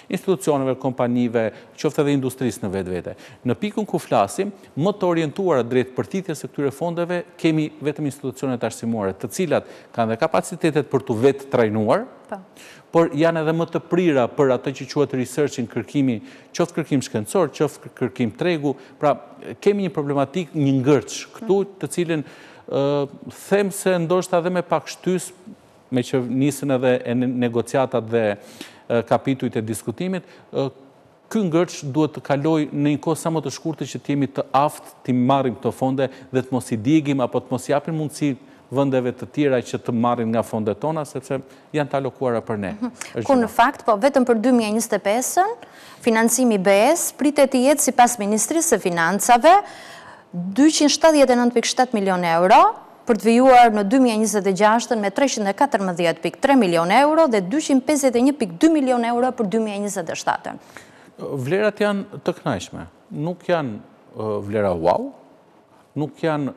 institucioneve, kompanive, qoftë edhe industrisë në vetvete. Në pikën ku flasim, më të orientuara drejt përthithjes së këtyre fondeve kemi vetëm institucionet arsimuare, të cilat kanë dhe kapacitetet për t'u vetëtrajnuar, por janë edhe më të prira për atë që quhet researching, kërkimi, qoftë kërkim shkencor, qoftë kërkim tregu, pra kemi një problematikë, një ngërç këtu, të cilin, Them se ndoshta edhe me pak shtysë, meqë nisën edhe negociatat dhe kapitujt e diskutimit, ky ngërç duhet të kalojë në një kohë sa më të shkurtër që të jemi të aftë t'i marrim këto fonde dhe të mos i djegim apo të mos i japim mundësi vendeve të tjera që të marrin nga fondet tona, sepse janë të alokuara për ne. Kur në fakt, po vetëm për dy mijë e njëzet e pesën, financimi i BE-së pritet të jetë sipas Ministrisë së Financave dyqind e shtatëdhjetë e nëntë pikë shtatë milionë euro, për të vijuar në dy mijë e njëzet e gjashtën me treqind e katërmbëdhjetë pikë tre milionë euro dhe dyqind e pesëdhjetë e një pikë dy milionë euro për dy mijë e njëzet e shtatën. Vlerat janë të kënaqshme. Nuk janë vlera wow, nuk janë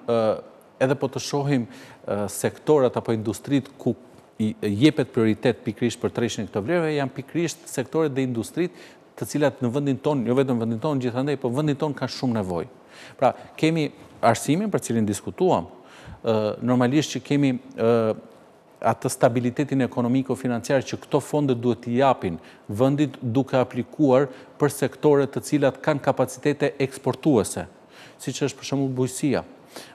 Edhe po të shohim sektorët apo industritë ku jepet prioritet pikërisht për tërheqjen e këtyre vlerave, janë pikërisht sektorët dhe industritë të cilat në vendin tonë, jo vetëm vendin tonë, gjithandej, po vendin tonë kanë shumë nevojë. Pra, kemi arsimin për cilin diskutuam, normalisht që kemi atë stabilitetin ekonomiko-financiar që këto fonde duhet t'i japin vendit duke aplikuar për sektorët të cilat kanë kapacitete eksportuese. siç është për shembull bujqësia.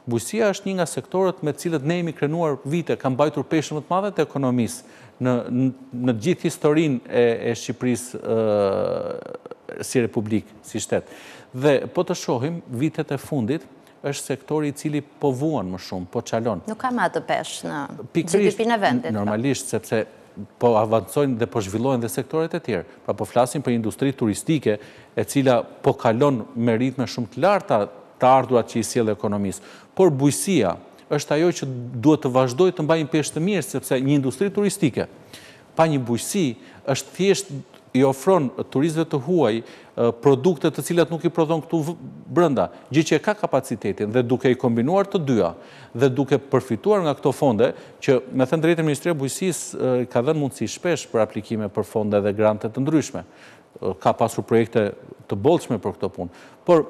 Bujqësia është një nga sektorët me të cilët ne jemi krenuar vite, ka mbajtur peshën më të madhe të ekonomisë në gjithë historinë e Shqipërisë si republikë, si shtet. Dhe po të shohim vitet e fundit është sektori i cili po vuan më shumë, po çalon. Nuk ka më atë peshë në GDP-në e vendit. Normalisht sepse po avancojnë dhe po zhvillohen dhe sektorët e tjerë. Pra po flasim për industri turistike e cila po kalon me ritme shumë të larta të ardhurat që i sjell ekonomisë. Por bujqësia është ajo që duhet të vazhdojë të mbajë një peshë të mirë sepse një industri turistike pa një bujqësi është thjesht i ofron turistëve të huaj produkte të cilat nuk i prodhon këtu brenda, gjë që e ka kapacitetin dhe duke i kombinuar të dyja dhe duke përfituar nga këto fonde, që me thënë të drejtën Ministria e Bujqësisë ka dhënë mundësi shpesh për aplikime për fonde dhe grante të ndryshme, ka pasur projekte të bollshme për këto punë, por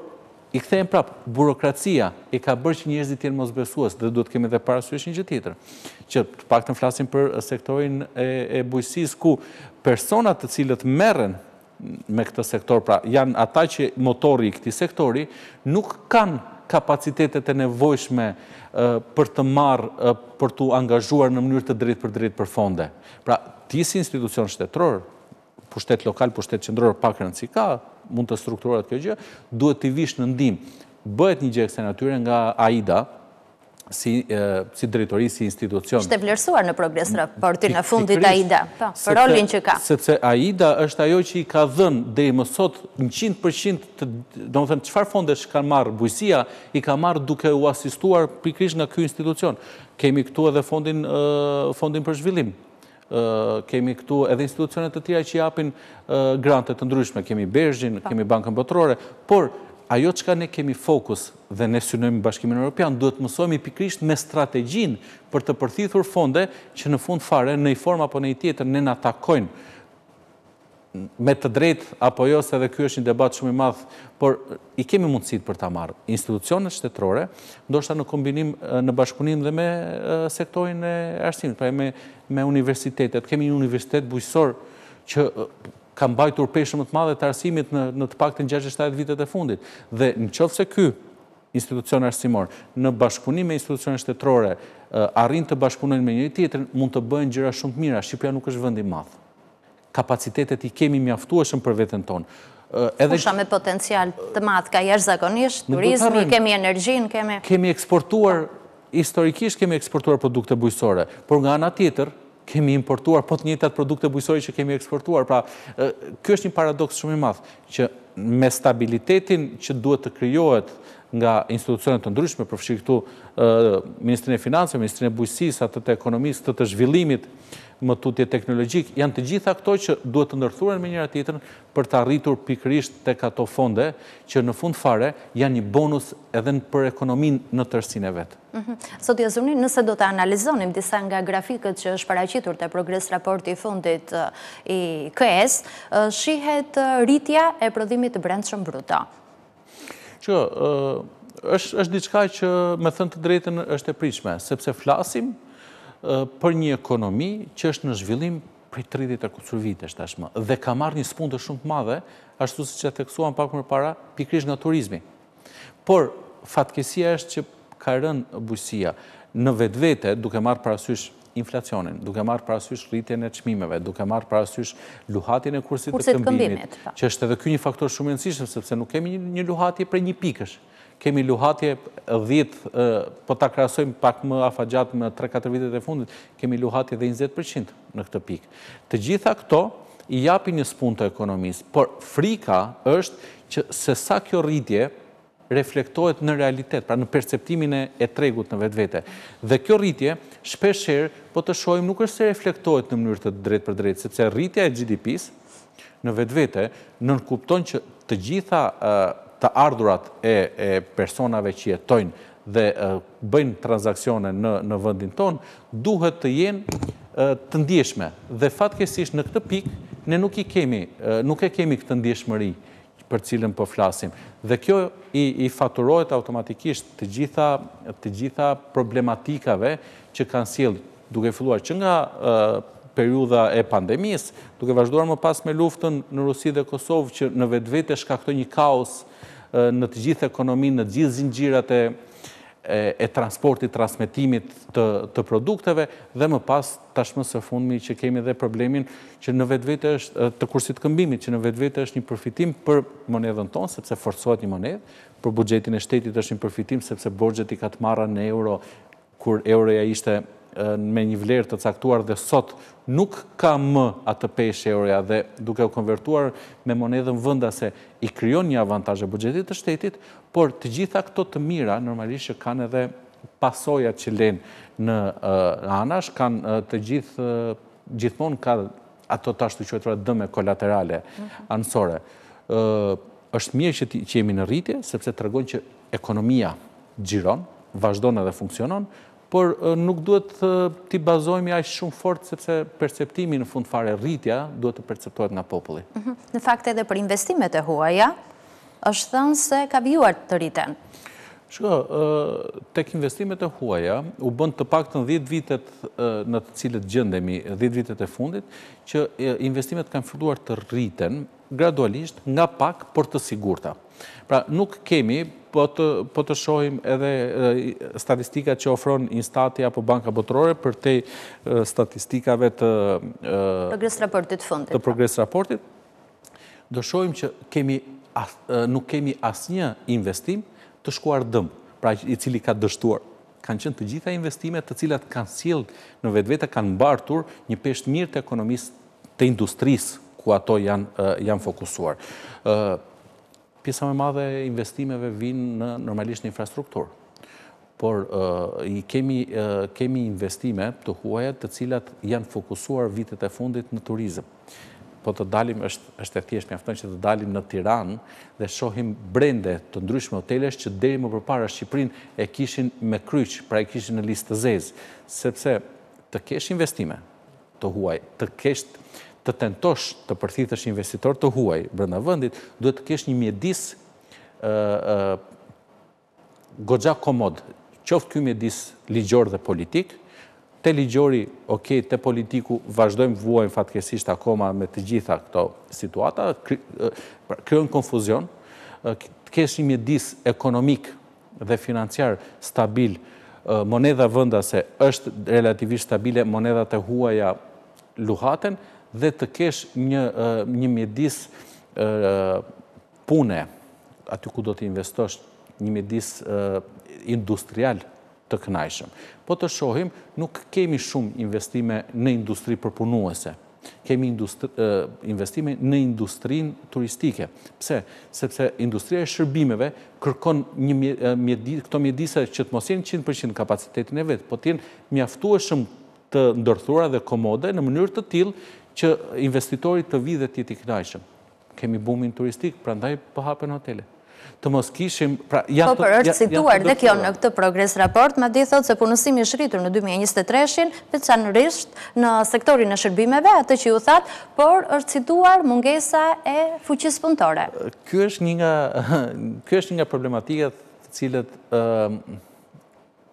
i kthehem prapë, burokracia i ka bërë që njerëzit të jenë mosbesues dhe duhet të kemi dhe parasysh një gjë tjetër, që të paktën flasim për sektorin e bujqësisë ku personat të cilët merren me këtë sektor, pra janë ata që motori i këtij sektori, nuk kanë kapacitetet e nevojshme për të marrë, për t'u angazhuar në mënyrë të drejtpërdrejtë për fonde. Pra, ti si institucion shtetëror, pushtet lokal, pushtet qendror, pak rëndësi ka, mund të strukturohet kjo gjë, duhet t'i vish në ndihmë. Bëhet një gjë e kësaj natyre nga AIDA, si drejtori, si institucion. Ishte vlerësuar në progres raportin e fundit Aida, po, për rolin që ka. Sepse Aida është ajo që i ka dhënë deri më sot në 100% të, domethënë, çfarë fondesh ka marrë bujqësia, i ka marrë duke u asistuar pikërisht nga ky institucion. Kemi këtu edhe fondin për zhvillim. Kemi këtu edhe institucione të tjera që japin grante të ndryshme. Kemi BERZH-in, kemi Bankën Botërore, por ajo çka ne kemi fokus dhe ne synojmë Bashkimin Europian, duhet të mësohemi pikërisht me strategjinë për të përthithur fonde që në fund fare, në një formë apo në një tjetër, ne na takojnë Me të drejtë apo jo, se edhe ky është një debat shumë i madh, por i kemi mundësitë për ta marrë. Institucionet shtetërore, ndoshta në kombinim, në bashkëpunim dhe me sektorin e arsimit, pra me me universitetet. Kemi një universitet bujqësor që ka mbajtur peshën më të madhe të arsimit në në të paktën 60-70 vitet e fundit. Dhe në qoftë se ky institucion arsimor në bashkëpunim me institucionet shtetërore arrijnë të bashkëpunojnë me njëri tjetrin, mund të bëhen gjëra shumë të mira. Shqipëria nuk është vend i madh. Kapacitetet i kemi mjaftueshëm për veten tonë. Fusha me potencial të madh ka jashtëzakonisht, turizmi, kemi energjinë, kemi... Kemi eksportuar, historikisht kemi eksportuar produkte bujqësore, por nga ana tjetër, kemi importuar po të njëjtat produkte bujqësore që kemi eksportuar. Pra, ky është një paradoks shumë i madh, që me stabilitetin që duhet të krijohet nga institucione të ndryshme, përfshirë këtu Ministrinë e Financave, Ministrinë e Bujqësisë, atë të Ekonomisë, atë të Zhvillimit, më tutje teknologjik, janë të gjitha këto që duhet të ndërthuren me njëra tjetrën për të arritur pikërisht tek ato fonde që në fund fare janë një bonus edhe për ekonominë në tërësinë e vet. Zoti Ozuni, nëse do të analizonim disa nga grafikët që është paraqitur te progres raporti i fundit i KE-së, shihet rritja e prodhimit të brendshëm bruto. Shiko, është është diçka që me thënë të drejtën është e pritshme, sepse flasim për një ekonomi që është në zhvillim prej 30 e kusur vitesh tashmë dhe ka marrë një spuntë shumë të madhe, ashtu siç e theksuam pak më parë, pikërisht nga turizmi. Por fatkeqësia është që ka rënë bujqësia në vetvete, duke marrë parasysh inflacionin, duke marrë parasysh rritjen e çmimeve, duke marrë parasysh luhatjen e kursit të këmbimit, po. që është edhe ky një faktor shumë i rëndësishëm, sepse nuk kemi një luhatje prej një pikësh. Kemi luhatje 10, po ta krahasojmë pak më afatgjatë me 3-4 vitet e fundit, kemi luhatje dhe 20% në këtë pikë. Të gjitha këto i japin një spunt të ekonomisë, por frika është që se sa kjo rritje, reflektohet në realitet, pra në perceptimin e tregut në vetvete. Dhe kjo rritje, shpeshherë, po të shohim nuk është se reflektohet në mënyrë të drejtpërdrejtë, sepse rritja e GDP-së në vetvete nënkupton që të gjitha të ardhurat e personave që jetojnë dhe bëjnë transaksione në vendin tonë duhet të jenë të ndjeshme. Dhe fatkeqësisht në këtë pikë ne nuk i kemi, nuk e kemi këtë ndjeshmëri për të cilën po flasim. Dhe kjo i i faturohet automatikisht të gjitha të gjitha problematikave që kanë sjellë, duke filluar që nga periudha e pandemisë, duke vazhduar më pas me luftën në Rusi dhe Kosovë që në vetvete shkaktoi një kaos në të gjithë ekonominë, në të gjithë zinxhirët e e transportit, transmetimit të të produkteve dhe më pas Tashmë së fundmi që kemi dhe problemin që në vetvete është të kursit të këmbimit, që në vetvete është një përfitim për monedhën tonë, sepse forcohet një monedhë, për buxhetin e shtetit është një përfitim sepse borxhet i ka të marra në euro, kur euroja ishte me një vlerë të caktuar dhe sot nuk ka më atë peshë euroja dhe duke u konvertuar me monedhën vendase i krijon një avantazh e buxhetit të shtetit, por të gjitha këto të mira normalisht që kanë edhe Pasojat që lënë anash kanë të gjithë gjithmonë ka ato të ashtuquajtura dëme kolaterale mhm. anësore. Është mirë që që jemi në rritje sepse tregon që ekonomia xhiron, vazhdon edhe funksionon, por nuk duhet t'i bazohemi aq shumë fort sepse perceptimi në fund fare rritja duhet të perceptohet nga populli. Mhm. Në fakt edhe për investimet e huaja, Është thënë se ka vijuar të rriten. Shiko, tek investimet e huaja, u bënë të paktën dhjetë vitet në të cilët gjendemi, dhjetë vitet e fundit, që investimet kanë filluar të rriten, gradualisht, nga pak, por të sigurta. Pra, nuk kemi, po të po të shohim edhe statistikat që ofron Instati apo Banka Botërore përtej statistikave të... Progres raportit fundit. Të progres raportit, do shohim që kemi nuk kemi asnjë investim të shkuar dëm, pra i cili ka dështuar. Kanë qenë të gjitha investime të cilat kanë sjellë në vetvete kanë mbartur një peshë të mirë të ekonomisë, të industrisë ku ato janë janë fokusuar. Pjesa më e madhe e investimeve vijnë normalisht në infrastrukturë. Por kemi kemi investime të huaja të cilat janë fokusuar vitet e fundit në turizëm po të dalim, është, është e thjesht, mjafton që të dalim në Tiranë dhe shohim brende të ndryshme hotelesh që deri më përpara Shqipërinë e kishin me kryq, pra e kishin në listë të zezë, sepse të kesh investime, të huaj, të kesh të tentosh të përthithësh investitorë të huaj brenda vendit, duhet të kesh një mjedis ë ë goxha komod, qoftë ky mjedis ligjor dhe politik, te ligjori ok, te politiku vazhdojmë vuajmë fatkeqësisht akoma me të gjitha këto situata, pra krijojnë konfuzion, të kesh një mjedis ekonomik dhe financiar stabil, monedha vëndase është relativisht stabile, monedhat e huaja luhaten dhe të kesh një një mjedis pune aty ku do të investosh, një mjedis industrial të kënaqshëm. Po të shohim, nuk kemi shumë investime në industri përpunuese. Kemi investime në industrinë turistike. Pse? Sepse industria e shërbimeve kërkon këto mjedise që të mos jenë 100% kapacitetin e vet, po të jenë mjaftueshëm të ndërthurura dhe komode në mënyrë të tillë që investitori të vijë dhe të jetë i kënaqshëm. Kemi bumin turistik, prandaj po hapen hotele. Të mos kishim... Pra, po por është cituar dhe kjo në këtë progres raport, madje thotë se punësimi është rritur në 2023-shin, veçanërisht në sektorin e shërbimeve, atë që ju thatë, por është cituar mungesa e fuqisë punëtore. Kjo është një nga problematikat të cilat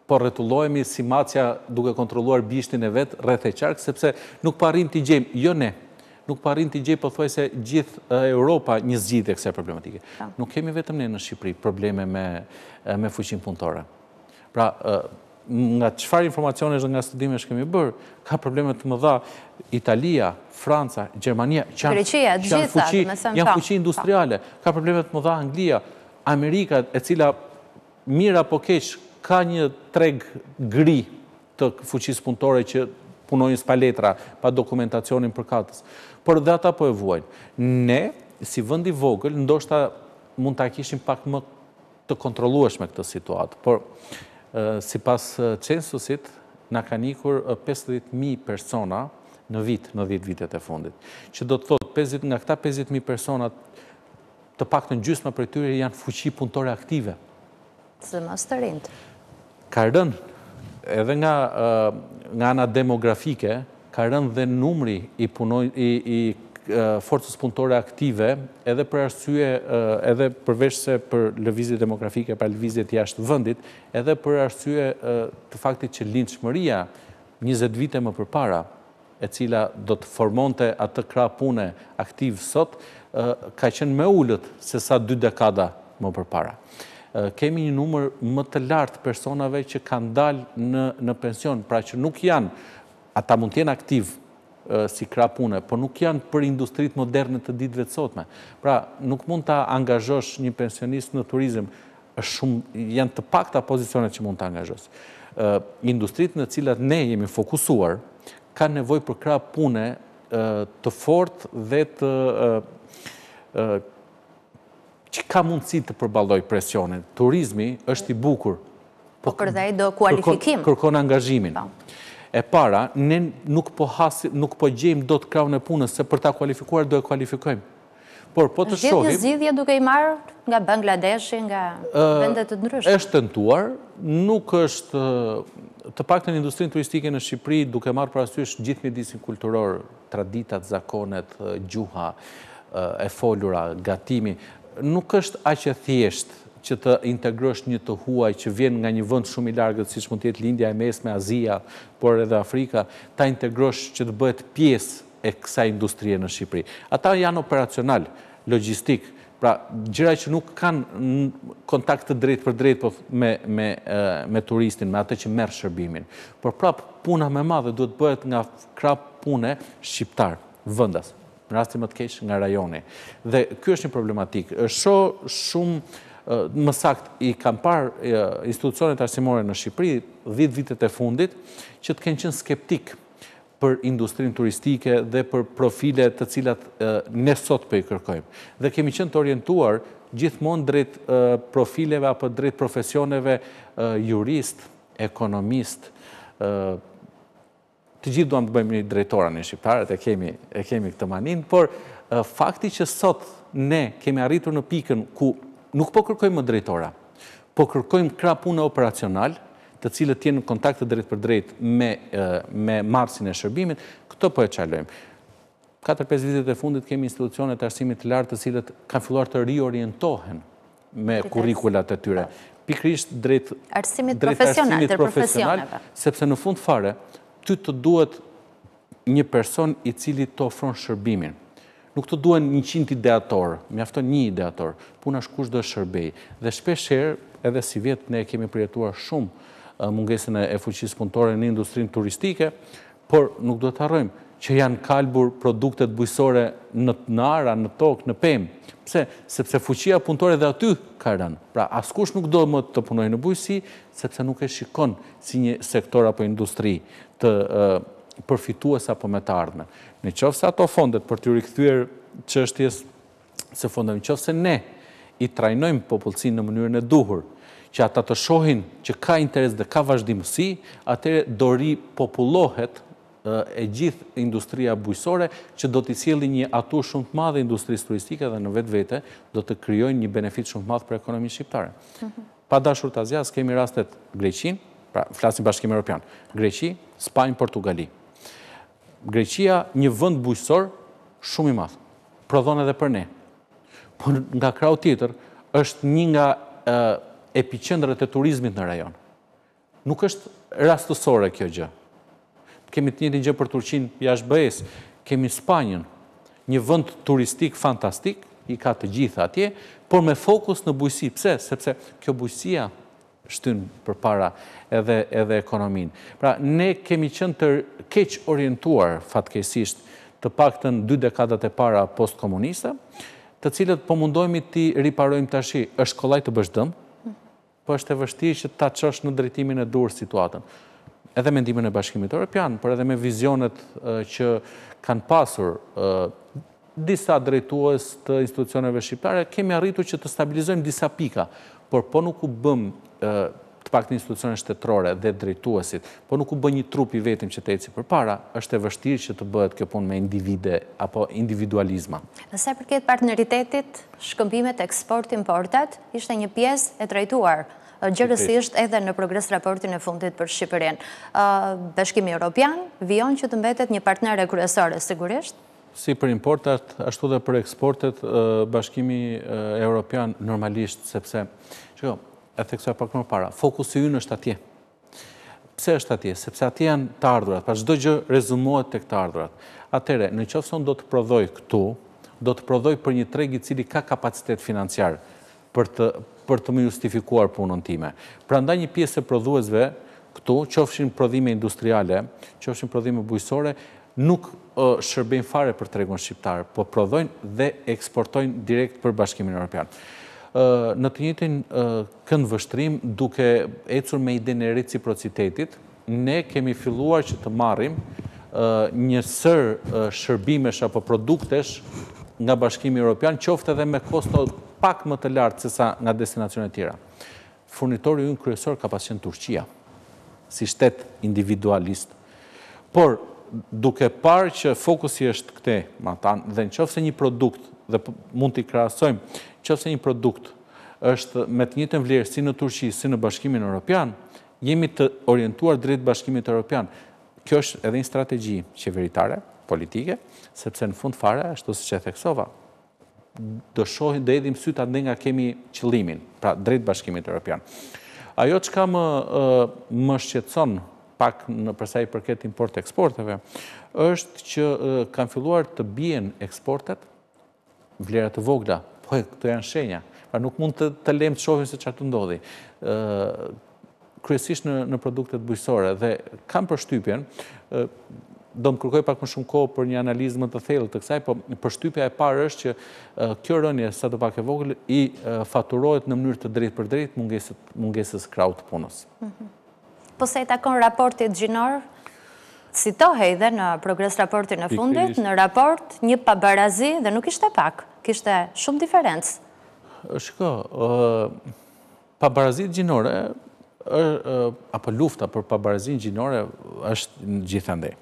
po rrotullohemi si macja duke kontrolluar bishtin e vet rreth e qark sepse nuk po arrijmë t'i gjejmë, jo ne, nuk po arrin t'i gjejë pothuajse gjithë Europa një zgjidhje kësaj problematike. Nuk kemi vetëm ne në Shqipëri probleme me me fuqinë punëtore. Pra, nga çfarë informacionesh dhe nga studimesh që kemi bërë, ka probleme të mëdha Italia, Franca, Gjermania, që janë fuqi, janë fuqi industriale, ka probleme të mëdha Anglia, Amerika, e cila Mirë apo keq, ka një treg gri të fuqisë punëtore që punojnë s'pa letra, pa dokumentacionin përkatës. Por dhe ata po e vuajnë. Ne, si vend i vogël, ndoshta mund ta kishim pak më të kontrollueshme këtë situatë, por sipas censusit, na kanë ikur pesëdhjetë mijë persona në vit në dhjetë vitet e fundit, që do të thotë pesëdhjetë nga këta pesëdhjetë mijë persona, Të paktën gjysma prej tyre janë fuqi punëtore aktive. Sidomos të rinjtë. Ka rënë edhe nga nga ana demografike, ka rënë dhe numri i i forcës punëtore aktive, edhe për arsye, edhe përveçse për lëvizje demografike, pra lëvizjet jashtë vendit, edhe për arsye të faktit që lindshmëria njëzet vite më përpara, e cila do të formonte atë krah pune aktiv sot, ka qenë më e ulët se sa dy dekada më përpara. Kemi një numër më të lartë personave që kanë dalë në në pension, pra që nuk janë, ata mund të jenë aktivë si krah pune, por nuk janë për industritë moderne të ditëve të sotme. Pra, nuk mund ta angazhosh një pensionist në turizëm, Është shumë, janë të pakta pozicionet që mund të angazhosh. Industritë në cilat ne jemi fokusuar, kanë nevojë për krah pune të fortë dhe të që ka mundësi të përballojë presionin. Turizmi është i bukur. Po përza i do kualifikim. Kërkon angazhimin. Po. E para, ne nuk po, po gjejmë do të krahun e punës, se për ta kualifikuar do e kualifikojmë. Por po të shohim... Është gjithë një zgjidhje duke i marrë nga Bangladeshi, nga vende të ndryshme. Është tentuar, nuk është të paktën në industrinë turistike në Shqipëri duke marrë parasysh gjithë mjedisin kulturor, traditat, zakonet, gjuha, e folura, gatimi. Nuk është aq e thjeshtë që të integrosh një të huaj që vjen nga një vend shumë i largët, siç mund të jetë Lindja e Mesme, Azia, por edhe Afrika, ta integrosh që të bëhet pjesë e kësaj industrie në Shqipëri. Ata janë operacional, logjistik, pra gjëra që nuk kanë kontakt të drejtpërdrejtë po me me me turistin, me atë që merr shërbimin. Por prapë puna më e madhe duhet të bëhet nga krah pune shqiptar, vendas, në rastin më të keq nga rajoni. Dhe ky është një problematikë. Shoh shumë më saktë i kam parë institucionet arsimore në Shqipëri 10 vitet e fundit që të kenë qenë skeptikë për industrinë turistike dhe për profile të cilat ne sot po i kërkojmë. Dhe kemi qenë të orientuar gjithmonë drejt profileve apo drejt profesioneve jurist, ekonomist, të gjithë duam të bëhemi drejtora ne shqiptarët, e kemi këtë maninë, por fakti që sot ne kemi arritur në pikën ku nuk po kërkojmë më drejtora, po kërkojmë krah pune operacional, të cilët të jenë në kontakt të drejtpërdrejtë me me marrësin e shërbimit, këtu po e çalojmë. Katër pesë vitet e fundit kemi institucione të arsimit të lartë të cilët kanë filluar të riorientohen me kurrikulat e tyre, pikërisht drejt arsimit profesional, sepse në fund fare ty të duhet një person i cili të ofron shërbimin. Nuk të duhen njëqind ideatorë, mjafton një ideator. Puna është kush do e shërbejë. Dhe shpesh herë, edhe sivjet, ne e kemi përjetuar shumë mungesën e fuqisë punëtore në industrinë turistike, por nuk duhet të harrojmë që janë kalbur produktet bujqësore në në ara, në tokë, në pemë. Pse? Sepse fuqia punëtore edhe aty ka rënë. Pra, askush nuk do më të punojë në bujqësi, sepse nuk e shikon si një sektor apo industri të përfituese apo me të ardhme. Në qoftë se ato fondet për t'iu rikthyer çështjes së fondeve, në qoftë se ne i trajnojmë popullsinë në mënyrën e duhur, që ata të shohin që ka interes dhe ka vazhdimësi, atëherë do ripopullohet e gjithë industria bujqësore, që do t'i sjellin një atu shumë të madhe industrisë turistike dhe në vetvete do të krijojnë një benefit shumë të madh për ekonominë shqiptare. Pa dashur ta zgjas, kemi rastet Greqinë, pra flasim Bashkim Europian, Greqi, Spanjë, Portugali. Greqia një vënd bujqësor shumë i madh. Prodhon edhe për ne. Por nga krahu tjetër është një nga epiqendrat e turizmit në rajon. Nuk është rastësore kjo gjë. Kemi të njëjtin gjë për Turqinë jashtë BE-së. Kemi Spanjën, një vënd turistik fantastik, i ka të gjitha atje, por me fokus në bujqësi. Pse? Sepse kjo bujqësia shtyn përpara edhe ekonominë. Pra, ne kemi qenë të keq orientuar, fatkeqësisht, të paktën dy dekadat e para postkomuniste, të cilat po mundohemi t'i riparojmë tashi. Është kollaj të bësh dëm, po është e vështirë që ta çosh në drejtimin e duhur situatën. Edhe me ndihmën e Bashkimit Europian, por edhe me vizionet që kanë pasur disa drejtues të institucioneve shqiptare kemi arritur që të stabilizojmë disa pika, por po nuk u bëmë të paktën institucionet shtetërore dhe drejtuesit, po nuk u bë një trup i vetëm që të ecë përpara, është e vështirë që të bëhet kjo punë me individe apo individualizma. Sa i përket partneritetit, shkëmbimet eksport-importat ishte një pjesë e trajtuar gjerësisht edhe në progres raportin e fundit për Shqipërinë. Bashkimi Europian vijon që të mbetet një partnere kryesore sigurisht, si për importat, ashtu dhe për eksportet, Bashkimi Europian normalisht, sepse, shiko, e theksova pak më para, fokusi ynë është atje. Pse është atje? Sepse atje janë të ardhurat, pra çdo gjë rezumohet tek të ardhurat. Atëherë, në qoftë se unë do të prodhoj këtu, do të prodhoj për një treg i cili ka kapacitet financiar. për të më justifikuar punën time. Prandaj një pjesë e prodhuesve këtu, qofshin prodhime industriale, qofshin prodhime bujqësore, nuk shërbejnë fare për tregun shqiptar, po prodhojnë dhe eksportojnë direkt për Bashkimin Europian. Në të njëjtin këndvështrim, duke ecur me idenë e reciprocitetit, Ne kemi filluar që të marrim një sërë shërbimesh apo produktesh nga Bashkimi Europian, qoftë edhe me kosto pak më të lartë se sa nga destinacionet tjera. Furnitori ynë kryesor ka pas qenë Turqia, si shtet individualist. Por, duke parë që fokusi është këtej matanë, dhe në qoftë se një produkt, dhe mund t'i krahasojmë, në qoftë se një produkt është me të njëjtën vlerë si në Turqi, si në Bashkimin Europian, Jemi të orientuar drejt Bashkimit Europian. Kjo është edhe një strategji qeveritare, politike, sepse në fund fare, ashtu siç e theksova, do, do hedhim sytë andej nga kemi qëllimin, pra drejt Bashkimit Europian. Ajo çka më shqetëson pak në përsa i përket import-eksporteve, është që kanë filluar të bien eksportet Vlera të vogla, po e këto janë shenja. Pra nuk mund të, të lemë të shohim se çfarë do ndodhë. Ë kryesisht në në produktet bujqësore dhe kam përshtypjen ë do më kërkojë pak më shumë kohë për një analizë më të thellë të kësaj, po përshtypja e parë është që ë kjo rënie sadopak e vogël i faturohet në mënyrë të drejtpërdrejtë mungesës mungesës krahut të punës. Mm -hmm. Po sa i takon raportit gjinor, citohej dhe në progres raportin e fundit, në raport një pabarazi dhe nuk ishte pak, kishte shumë diferencë. Shiko, pabarazitë gjinore, apo lufta për pabarazinë gjinore është gjithandej.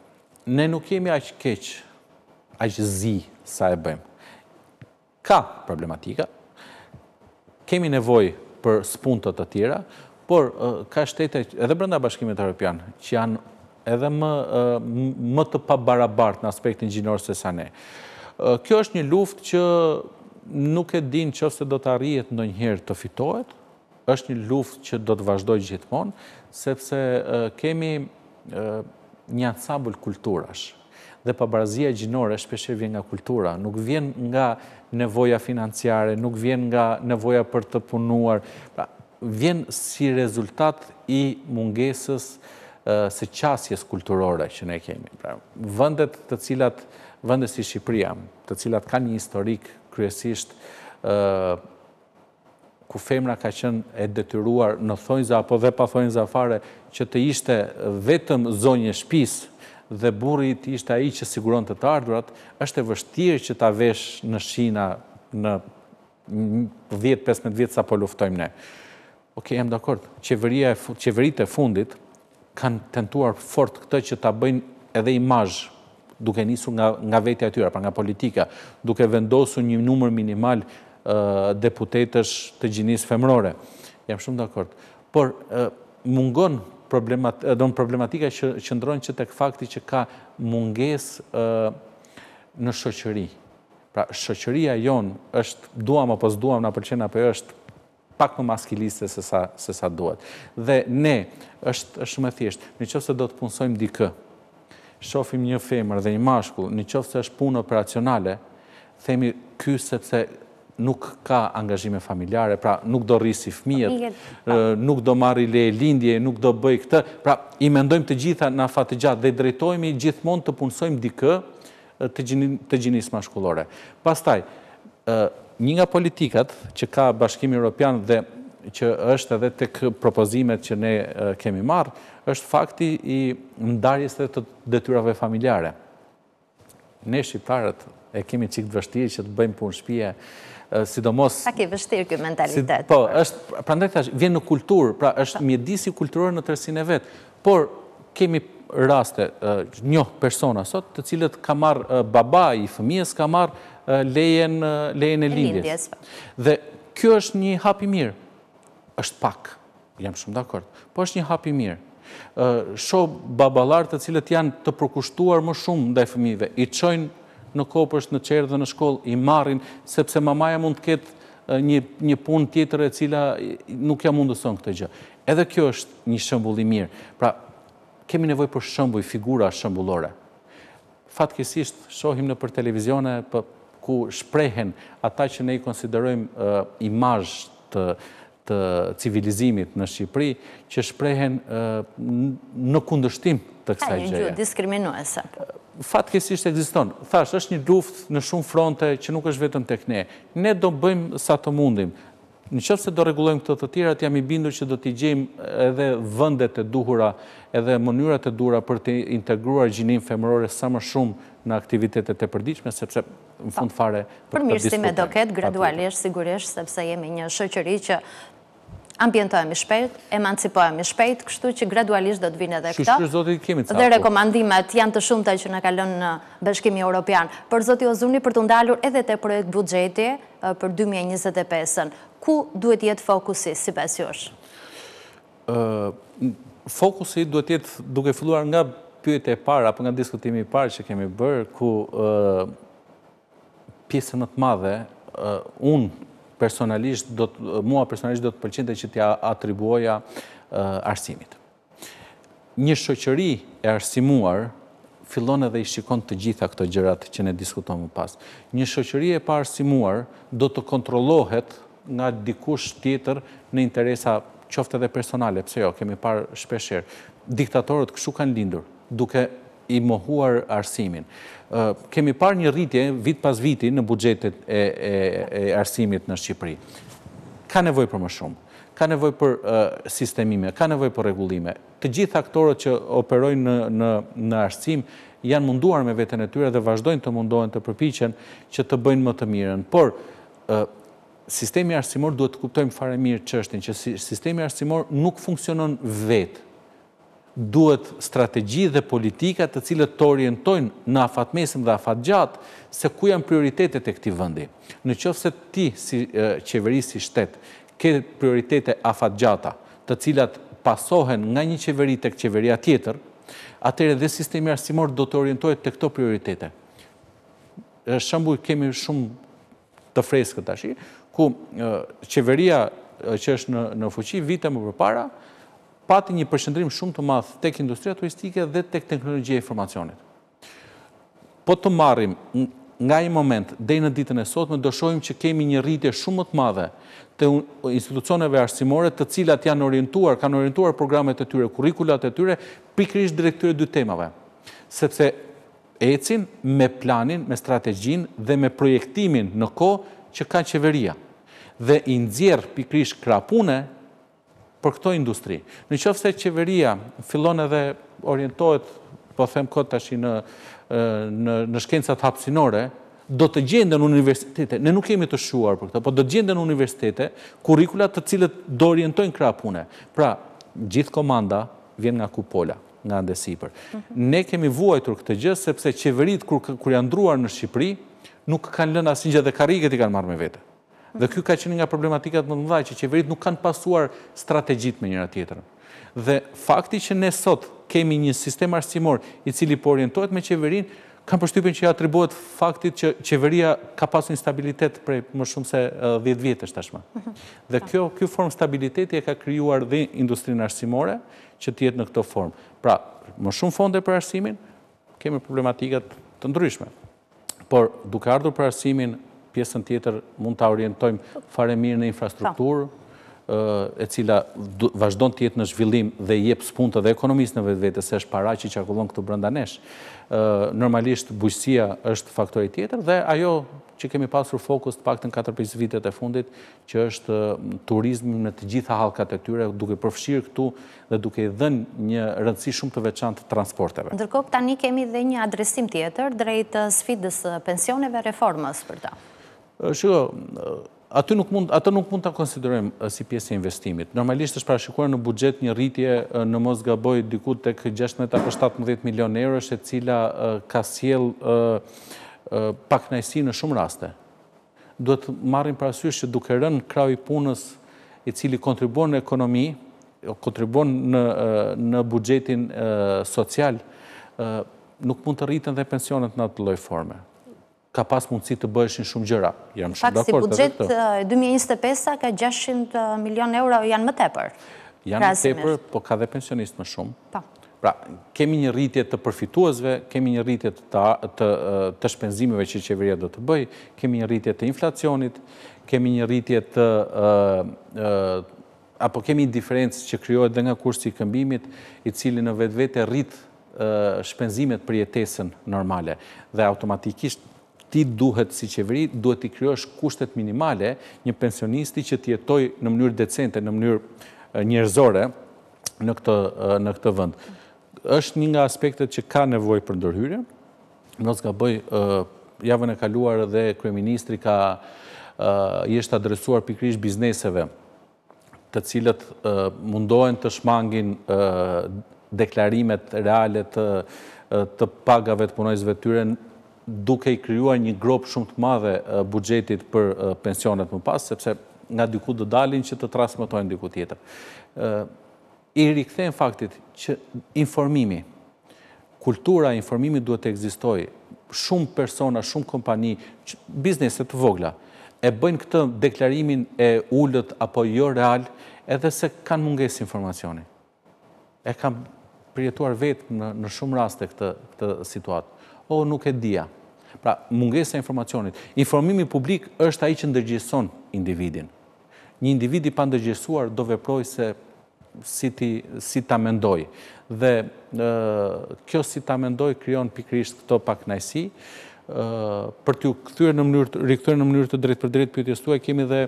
Ne nuk jemi aq keq, aq zi sa e bëjmë. Ka problematika, kemi nevojë për spunta të tjera, por ka shtete edhe brenda Bashkimit Europian që janë edhe më të pabarabartë në aspektin gjinor se sa ne. Kjo është një luftë që nuk e di në qoftë se do të arrihet ndonjëherë të fitohet, Është një luftë që do të vazhdojë gjithmonë, sepse kemi një ansambël kulturash. Dhe pabarazia gjinore shpeshherë vjen nga kultura, nuk vjen nga nevoja financiare, nuk vjen nga nevoja për të punuar, pra vjen si rezultat i mungesës së qasjes kulturore që ne kemi. Pra, vëndet të cilat, vëndet si Shqipëria, të cilat kanë një historik kryesisht ku femra ka qenë e detyruar në thonjza apo dhe pa thonjza fare që të ishte vetëm zonjë e shpisë dhe burri të ishte ai që siguronte të ardhurat, është e vështirë që ta vesh në shina në dhjetë pesëmbëdhjetë vjet sa po luftojmë ne. Ok, jam dakord. Qeveri, qeveritë e fundit kanë tentuar fort këtë që ta bëjnë edhe imazh, duke nisur nga nga vetja e tyre, pra nga politika, duke vendosur një numër minimal deputetësh të gjinisë femërore. Jam shumë dakord. Por mungon problematika qëndron që tek fakti që ka mungesë në shoqëri. Pra, shoqëria jonë është, duam apo s'duam, na pëlqen apo jo, është pak më maskiliste se sa se sa duhet. Dhe ne, është është shumë e thjeshtë, në qoftë se do të punësojmë dikë, shofim një femër dhe një mashkull, në qoftë se është punë operacionale, themi ky sepse nuk ka angazhime familjare, pra nuk do rrisi fëmijët, nuk do marri leje lindje, nuk do bëj këtë, pra i mendojmë të gjitha në afatgjatë dhe i drejtohemi gjithmonë të punësojmë dikë, të gjinisë mashkullore. Pastaj, një nga politikat që ka Bashkimi Europian dhe që është edhe tek propozimet që ne kemi marrë, është fakti i ndarjes së detyrave familjare. Ne shqiptarët e kemi çik të vështirë që të bëjmë punë shpije, sidomos... Pak i vështirë ky mentalitet. Po, është, prandaj thashë, vjen në kulturë, pra është mjedisi kulturor në tërësinë e vet. Por kemi raste, njoh persona sot, të cilët ka marrë babai i fëmijës ka marrë lejen lejen e lindjes. Dhe kjo është një hap i mirë. Është pak. Jam shumë dakord. Po është një hap i mirë. Shoh baballarë të cilët janë të përkushtuar më shumë ndaj fëmijëve. I çojnë në kopësht, në çerdhe dhe në shkollë, i marrin sepse mamaja mund të ketë një një punë tjetër e cila nuk ia mundëson këtë gjë. Edhe kjo është një shembull i mirë. Pra, kemi nevojë për shembuj, figura shembullore. Fatkeqësisht, shohim nëpër televizione ku shprehen ata që ne i konsiderojmë imazh të të civilizimit në Shqipëri, që shprehen në kundërshtim të kësaj gjëje. Ka një gjuhë diskriminuese. Fatkeqësisht ekziston. Thashë, është një luftë në shumë fronte që nuk është vetëm tek ne. Ne do bëjmë sa të mundim. Në qoftë se do rregullojmë këto të tjerat, jam i bindur që do t'i gjejmë edhe vendet e duhura, edhe mënyrat e duhura për të integruar gjininë femërore sa më shumë në aktivitetet e përditshme, sepse në fund fare për këtë diskutojmë. Përmirësime do ketë gradualisht sigurisht, sepse jemi një shoqëri që ambientohemi shpejt, emancipohemi shpejt, kështu që gradualisht do të vijnë edhe këto. Shyqyr zotit kemi ca. Dhe rekomandimet janë të shumta që na ka lënë Bashkimi Europian. Por zoti Ozuni për t'u ndalur edhe te projekt buxheti, për dy mijë e njëzet e pesën. Ku duhet të jetë fokusi sipas jush? Fokusi duhet të jetë duke filluar nga pyetja e parë apo nga diskutimi i parë që kemi bërë ku pjesën më të madhe unë personalisht do mua personalisht do të pëlqente që t'ia atribuoja arsimit. Një shoqëri e arsimuar fillon edhe i shikon të gjitha këto gjërat që ne diskutojmë më pas. Një shoqëri e paarsimuar do të kontrollohet nga dikush tjetër në interesa qoftë edhe personale, pse jo, kemi parë shpesh herë. Diktatorët kështu kanë lindur, duke i mohuar arsimin. Kemi parë një rritje vit pas viti në buxhetet e arsimit në Shqipëri. Ka nevojë për më shumë. Ka nevojë për sistemime, ka nevojë për rregullime. Të gjithë aktorët që operojnë në në arsim janë munduar me veten e tyre dhe vazhdojnë të mundohen të përpiqen që të bëjnë më të mirën. Por sistemi arsimor duhet të kuptojmë fare mirë çështjen që sistemi arsimor nuk funksionon vetë. Duhet strategji dhe politika të cilat të orientojnë në afatmesëm dhe afatgjatë se ku janë prioritetet e këtij vendi. Në qoftë se ti si qeveri si shtet ke prioritete afatgjata, të cilat pasohen nga një qeveri tek qeveria tjetër, atëherë dhe sistemi arsimor do të orientohet te këto prioritete. Shembuj kemi shumë të freskët tashi, ku qeveria që është në, në fuqi vite më përpara, pati një përqendrim shumë të madh tek industria turistike dhe tek teknologjia e informacionit. Po të marrim nga ai moment deri në ditën e sotme do shohim që kemi një rritje shumë më të madhe të institucioneve arsimore, të cilat janë orientuar, kanë orientuar programet e tyre, kurrikulat e tyre pikërisht drejt këtyre dy temave. Sepse ecin me planin, me strategjinë dhe me projektimin në kohë që ka qeveria dhe i nxjerr pikërisht krah pune për këto industri. Në qoftë se qeveria fillon edhe orientohet, po them kot tashi në në në shkencat hapësinore, do të gjenden universitete, ne nuk jemi të shquar për këto, po do të gjenden universitete, kurrikula të cilat do orientojnë krah pune. Pra, gjithë komanda vjen nga kupola. nga andej sipër. Ne kemi vuajtur këtë gjë, sepse qeveritë kur janë ndërruar në Shqipëri, nuk kanë lënë asnjë gjë dhe karriget i kanë marrë me vete. Dhe kjo ka qenë nga problematikat më të mëdha, që qeveritë nuk kanë pasuar strategjitë me njëra-tjetrën. Dhe fakti që ne sot kemi një sistem arsimor i cili po orientohet me qeverinë, kam përshtypjen që i atribuohet faktit që qeveria ka pasur një stabilitet prej më shumë se dhjetë vjetësh tashmë. Dhe kjo, kjo formë stabiliteti e ka krijuar dhe industrinë arsimore, që të jetë në këto formë. Pra, më shumë fonde për arsimin, kemi problematikat të ndryshme. Por, duke ardhur për arsimin, pjesën tjetër mund ta orientojmë fare mirë në infrastrukturë, e cila vazhdon të jetë në zhvillim dhe jep spunto edhe ekonomisë në vetvete, se është para që qarkullon këtu brenda nesh. Normalisht, bujqësia është faktori tjetër dhe ajo që kemi pasur fokus të paktën në 4-5 vitet e fundit, që është turizmi në të gjitha hallkat e tyre, duke përfshirë këtu dhe duke i dhënë një rëndësi shumë të veçantë të transporteve. Ndërkohë, tani kemi dhe një adresim tjetër drejt sfidës së pensioneve, reformës për ta. Shiko, aty nuk mund, atë nuk mund ta konsiderojmë si pjesë e investimit. Normalisht është parashikuar në buxhet një rritje në mos gaboj diku tek 16 apo 17 milionë euro, e cila ka sjell pakënaqësi në shumë raste. Duhet të marrim parasysh që duke rënë krahu i punës i cili kontribuon në ekonomi, kontribuon në në buxhetin social, nuk mund të rriten dhe pensionet në atë lloj forme. Ka pas mundësi të bëheshin shumë gjëra. Jam shumë dakord. Në fakt si buxhet dy mijë e njëzet e pesë ka gjashtëqind milionë euro janë më tepër. Janë më tepër, po ka dhe pensionistë më shumë. Po. Pra, kemi një rritje të përfituesve, kemi një rritje të shpenzimeve që qeveria do të bëjë, kemi një rritje të inflacionit, kemi një rritje të apo kemi një diferencë që krijohet dhe nga kursi i këmbimit, i cili në vetvete rrit shpenzimet për jetesën normale dhe automatikisht Ti duhet si qeveri duhet t'i krijosh kushtet minimale një pensionisti që të jetojë në mënyrë decente, në mënyrë njerëzore në këtë në këtë vend. Është një nga aspektet që ka nevojë për ndërhyrje. Mos gaboj javën e kaluar dhe kryeministri ka i është adresuar pikërisht bizneseve të cilët mundohen të shmangin deklarimet reale të të pagave të punonjësve të tyre duke i krijuar një gropë shumë të madhe buxhetit për pensionet më pas, sepse nga diku do dalin që të transmetojnë diku tjetër. I rikthehem faktit që informimi, kultura e informimit duhet të ekzistojë, shumë persona, shumë kompani, biznese të vogla, e bëjnë këtë deklarimin e ulët apo jo real, edhe se kanë mungesë informacioni. E kam përjetuar vetë në në shumë raste këtë këtë situatë. O, nuk e dija. Pra, mungesa e informacionit. Informimi publik është ai që ndërgjegjëson individin. Një individ i pandërgjegjësuar do veprojë se si ta mendojë. Dhe kjo si ta mendojë krijon pikërisht këto pakënaqësi. Për t'ju rikthyer në mënyrë të drejtpërdrejtë pyetjes tuaj, kemi dhe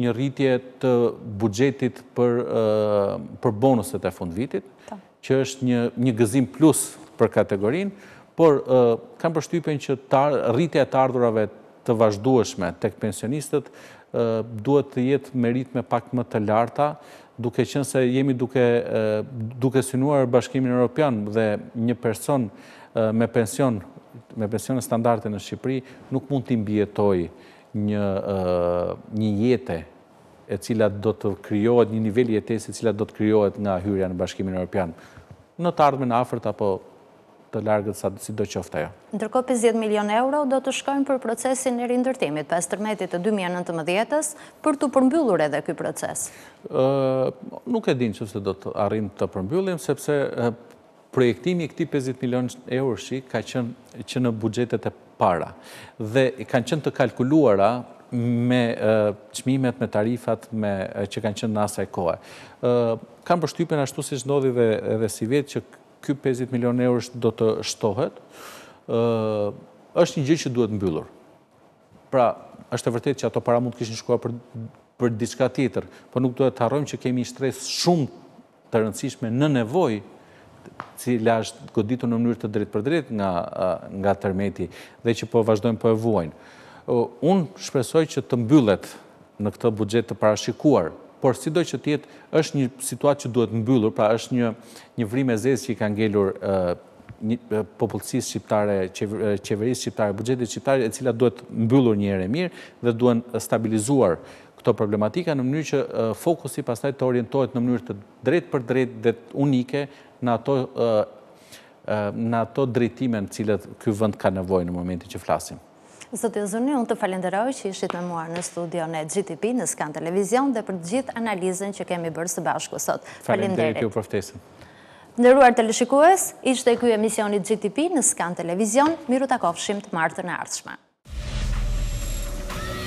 një rritje të buxhetit për për bonuset e fundvitit. që është një një gëzim plus për kategorinë, por kam përshtypjen që rritja e të ardhurave të vazhdueshme tek pensionistët duhet të jetë me ritme pak më të larta, duke qenë se jemi duke duke synuar Bashkimin Europian dhe një person me pension me pensione standarde në Shqipëri nuk mund të mbijetojë një jete e cila do të krijohet, një nivel jetesë e cila do të krijohet nga hyrja në Bashkimin Europian, në të ardhmen e afërt apo të largët sa sido qoftë ajo. Ndërkohë pesëdhjetë milionë euro do të shkojnë për procesin e rindërtimit pas tërmetit të dy mijë e nëntëmbëdhjetës, për t'u përmbyllur edhe ky proces. Ëë, nuk e di në qoftë se do të arrijmë të përmbyllim, sepse Projektimi i këtij pesëdhjetë milionë euroshi ka qenë që në buxhetet e para dhe kanë qenë të kalkuluara me çmimet, me tarifat që kanë qenë në asaj kohe. Kam përshtypjen ashtu siç ndodhi dhe edhe sivjet që ky pesëdhjetë milionë eurosh do të shtohet. Ë është një gjë që duhet mbyllur. Pra, është e vërtetë që ato para mund të kishin shkuar për për diçka tjetër, por nuk duhet të harrojmë që kemi një shtresë shumë të rëndësishme në nevojë e cila është goditur në mënyrë të drejtpërdrejtë nga, nga tërmeti dhe që po vazhdojnë po e vuajnë. Unë shpresoj që të mbyllet në këtë buxhet të parashikuar, por sido që të jetë është një situatë që duhet mbyllur, pra është një, një vrimë e zezë që i ka ngelur popullsisë shqiptare, qeverisë shqiptare, buxhetit shqiptar, e cila duhet mbyllur një herë e mirë dhe duhen stabilizuar këto problematika në mënyrë që fokusi pastaj të orientohet në mënyrë të drejtpërdrejtë dhe unike në ato në ato drejtime në të cilat ky vend ka nevojë në momentin që flasim. Zoti Uzuni, unë ju falënderoj që ishit me mua në studion e GTP, në Skan Televizion dhe për të gjithë analizën që kemi bërë së bashku sot. Faleminderit. Faleminderit për. Të nderuar teleshikues, ishte ky emisioni GTP në Skan Televizion, mirupafshim të martën e ardhshme.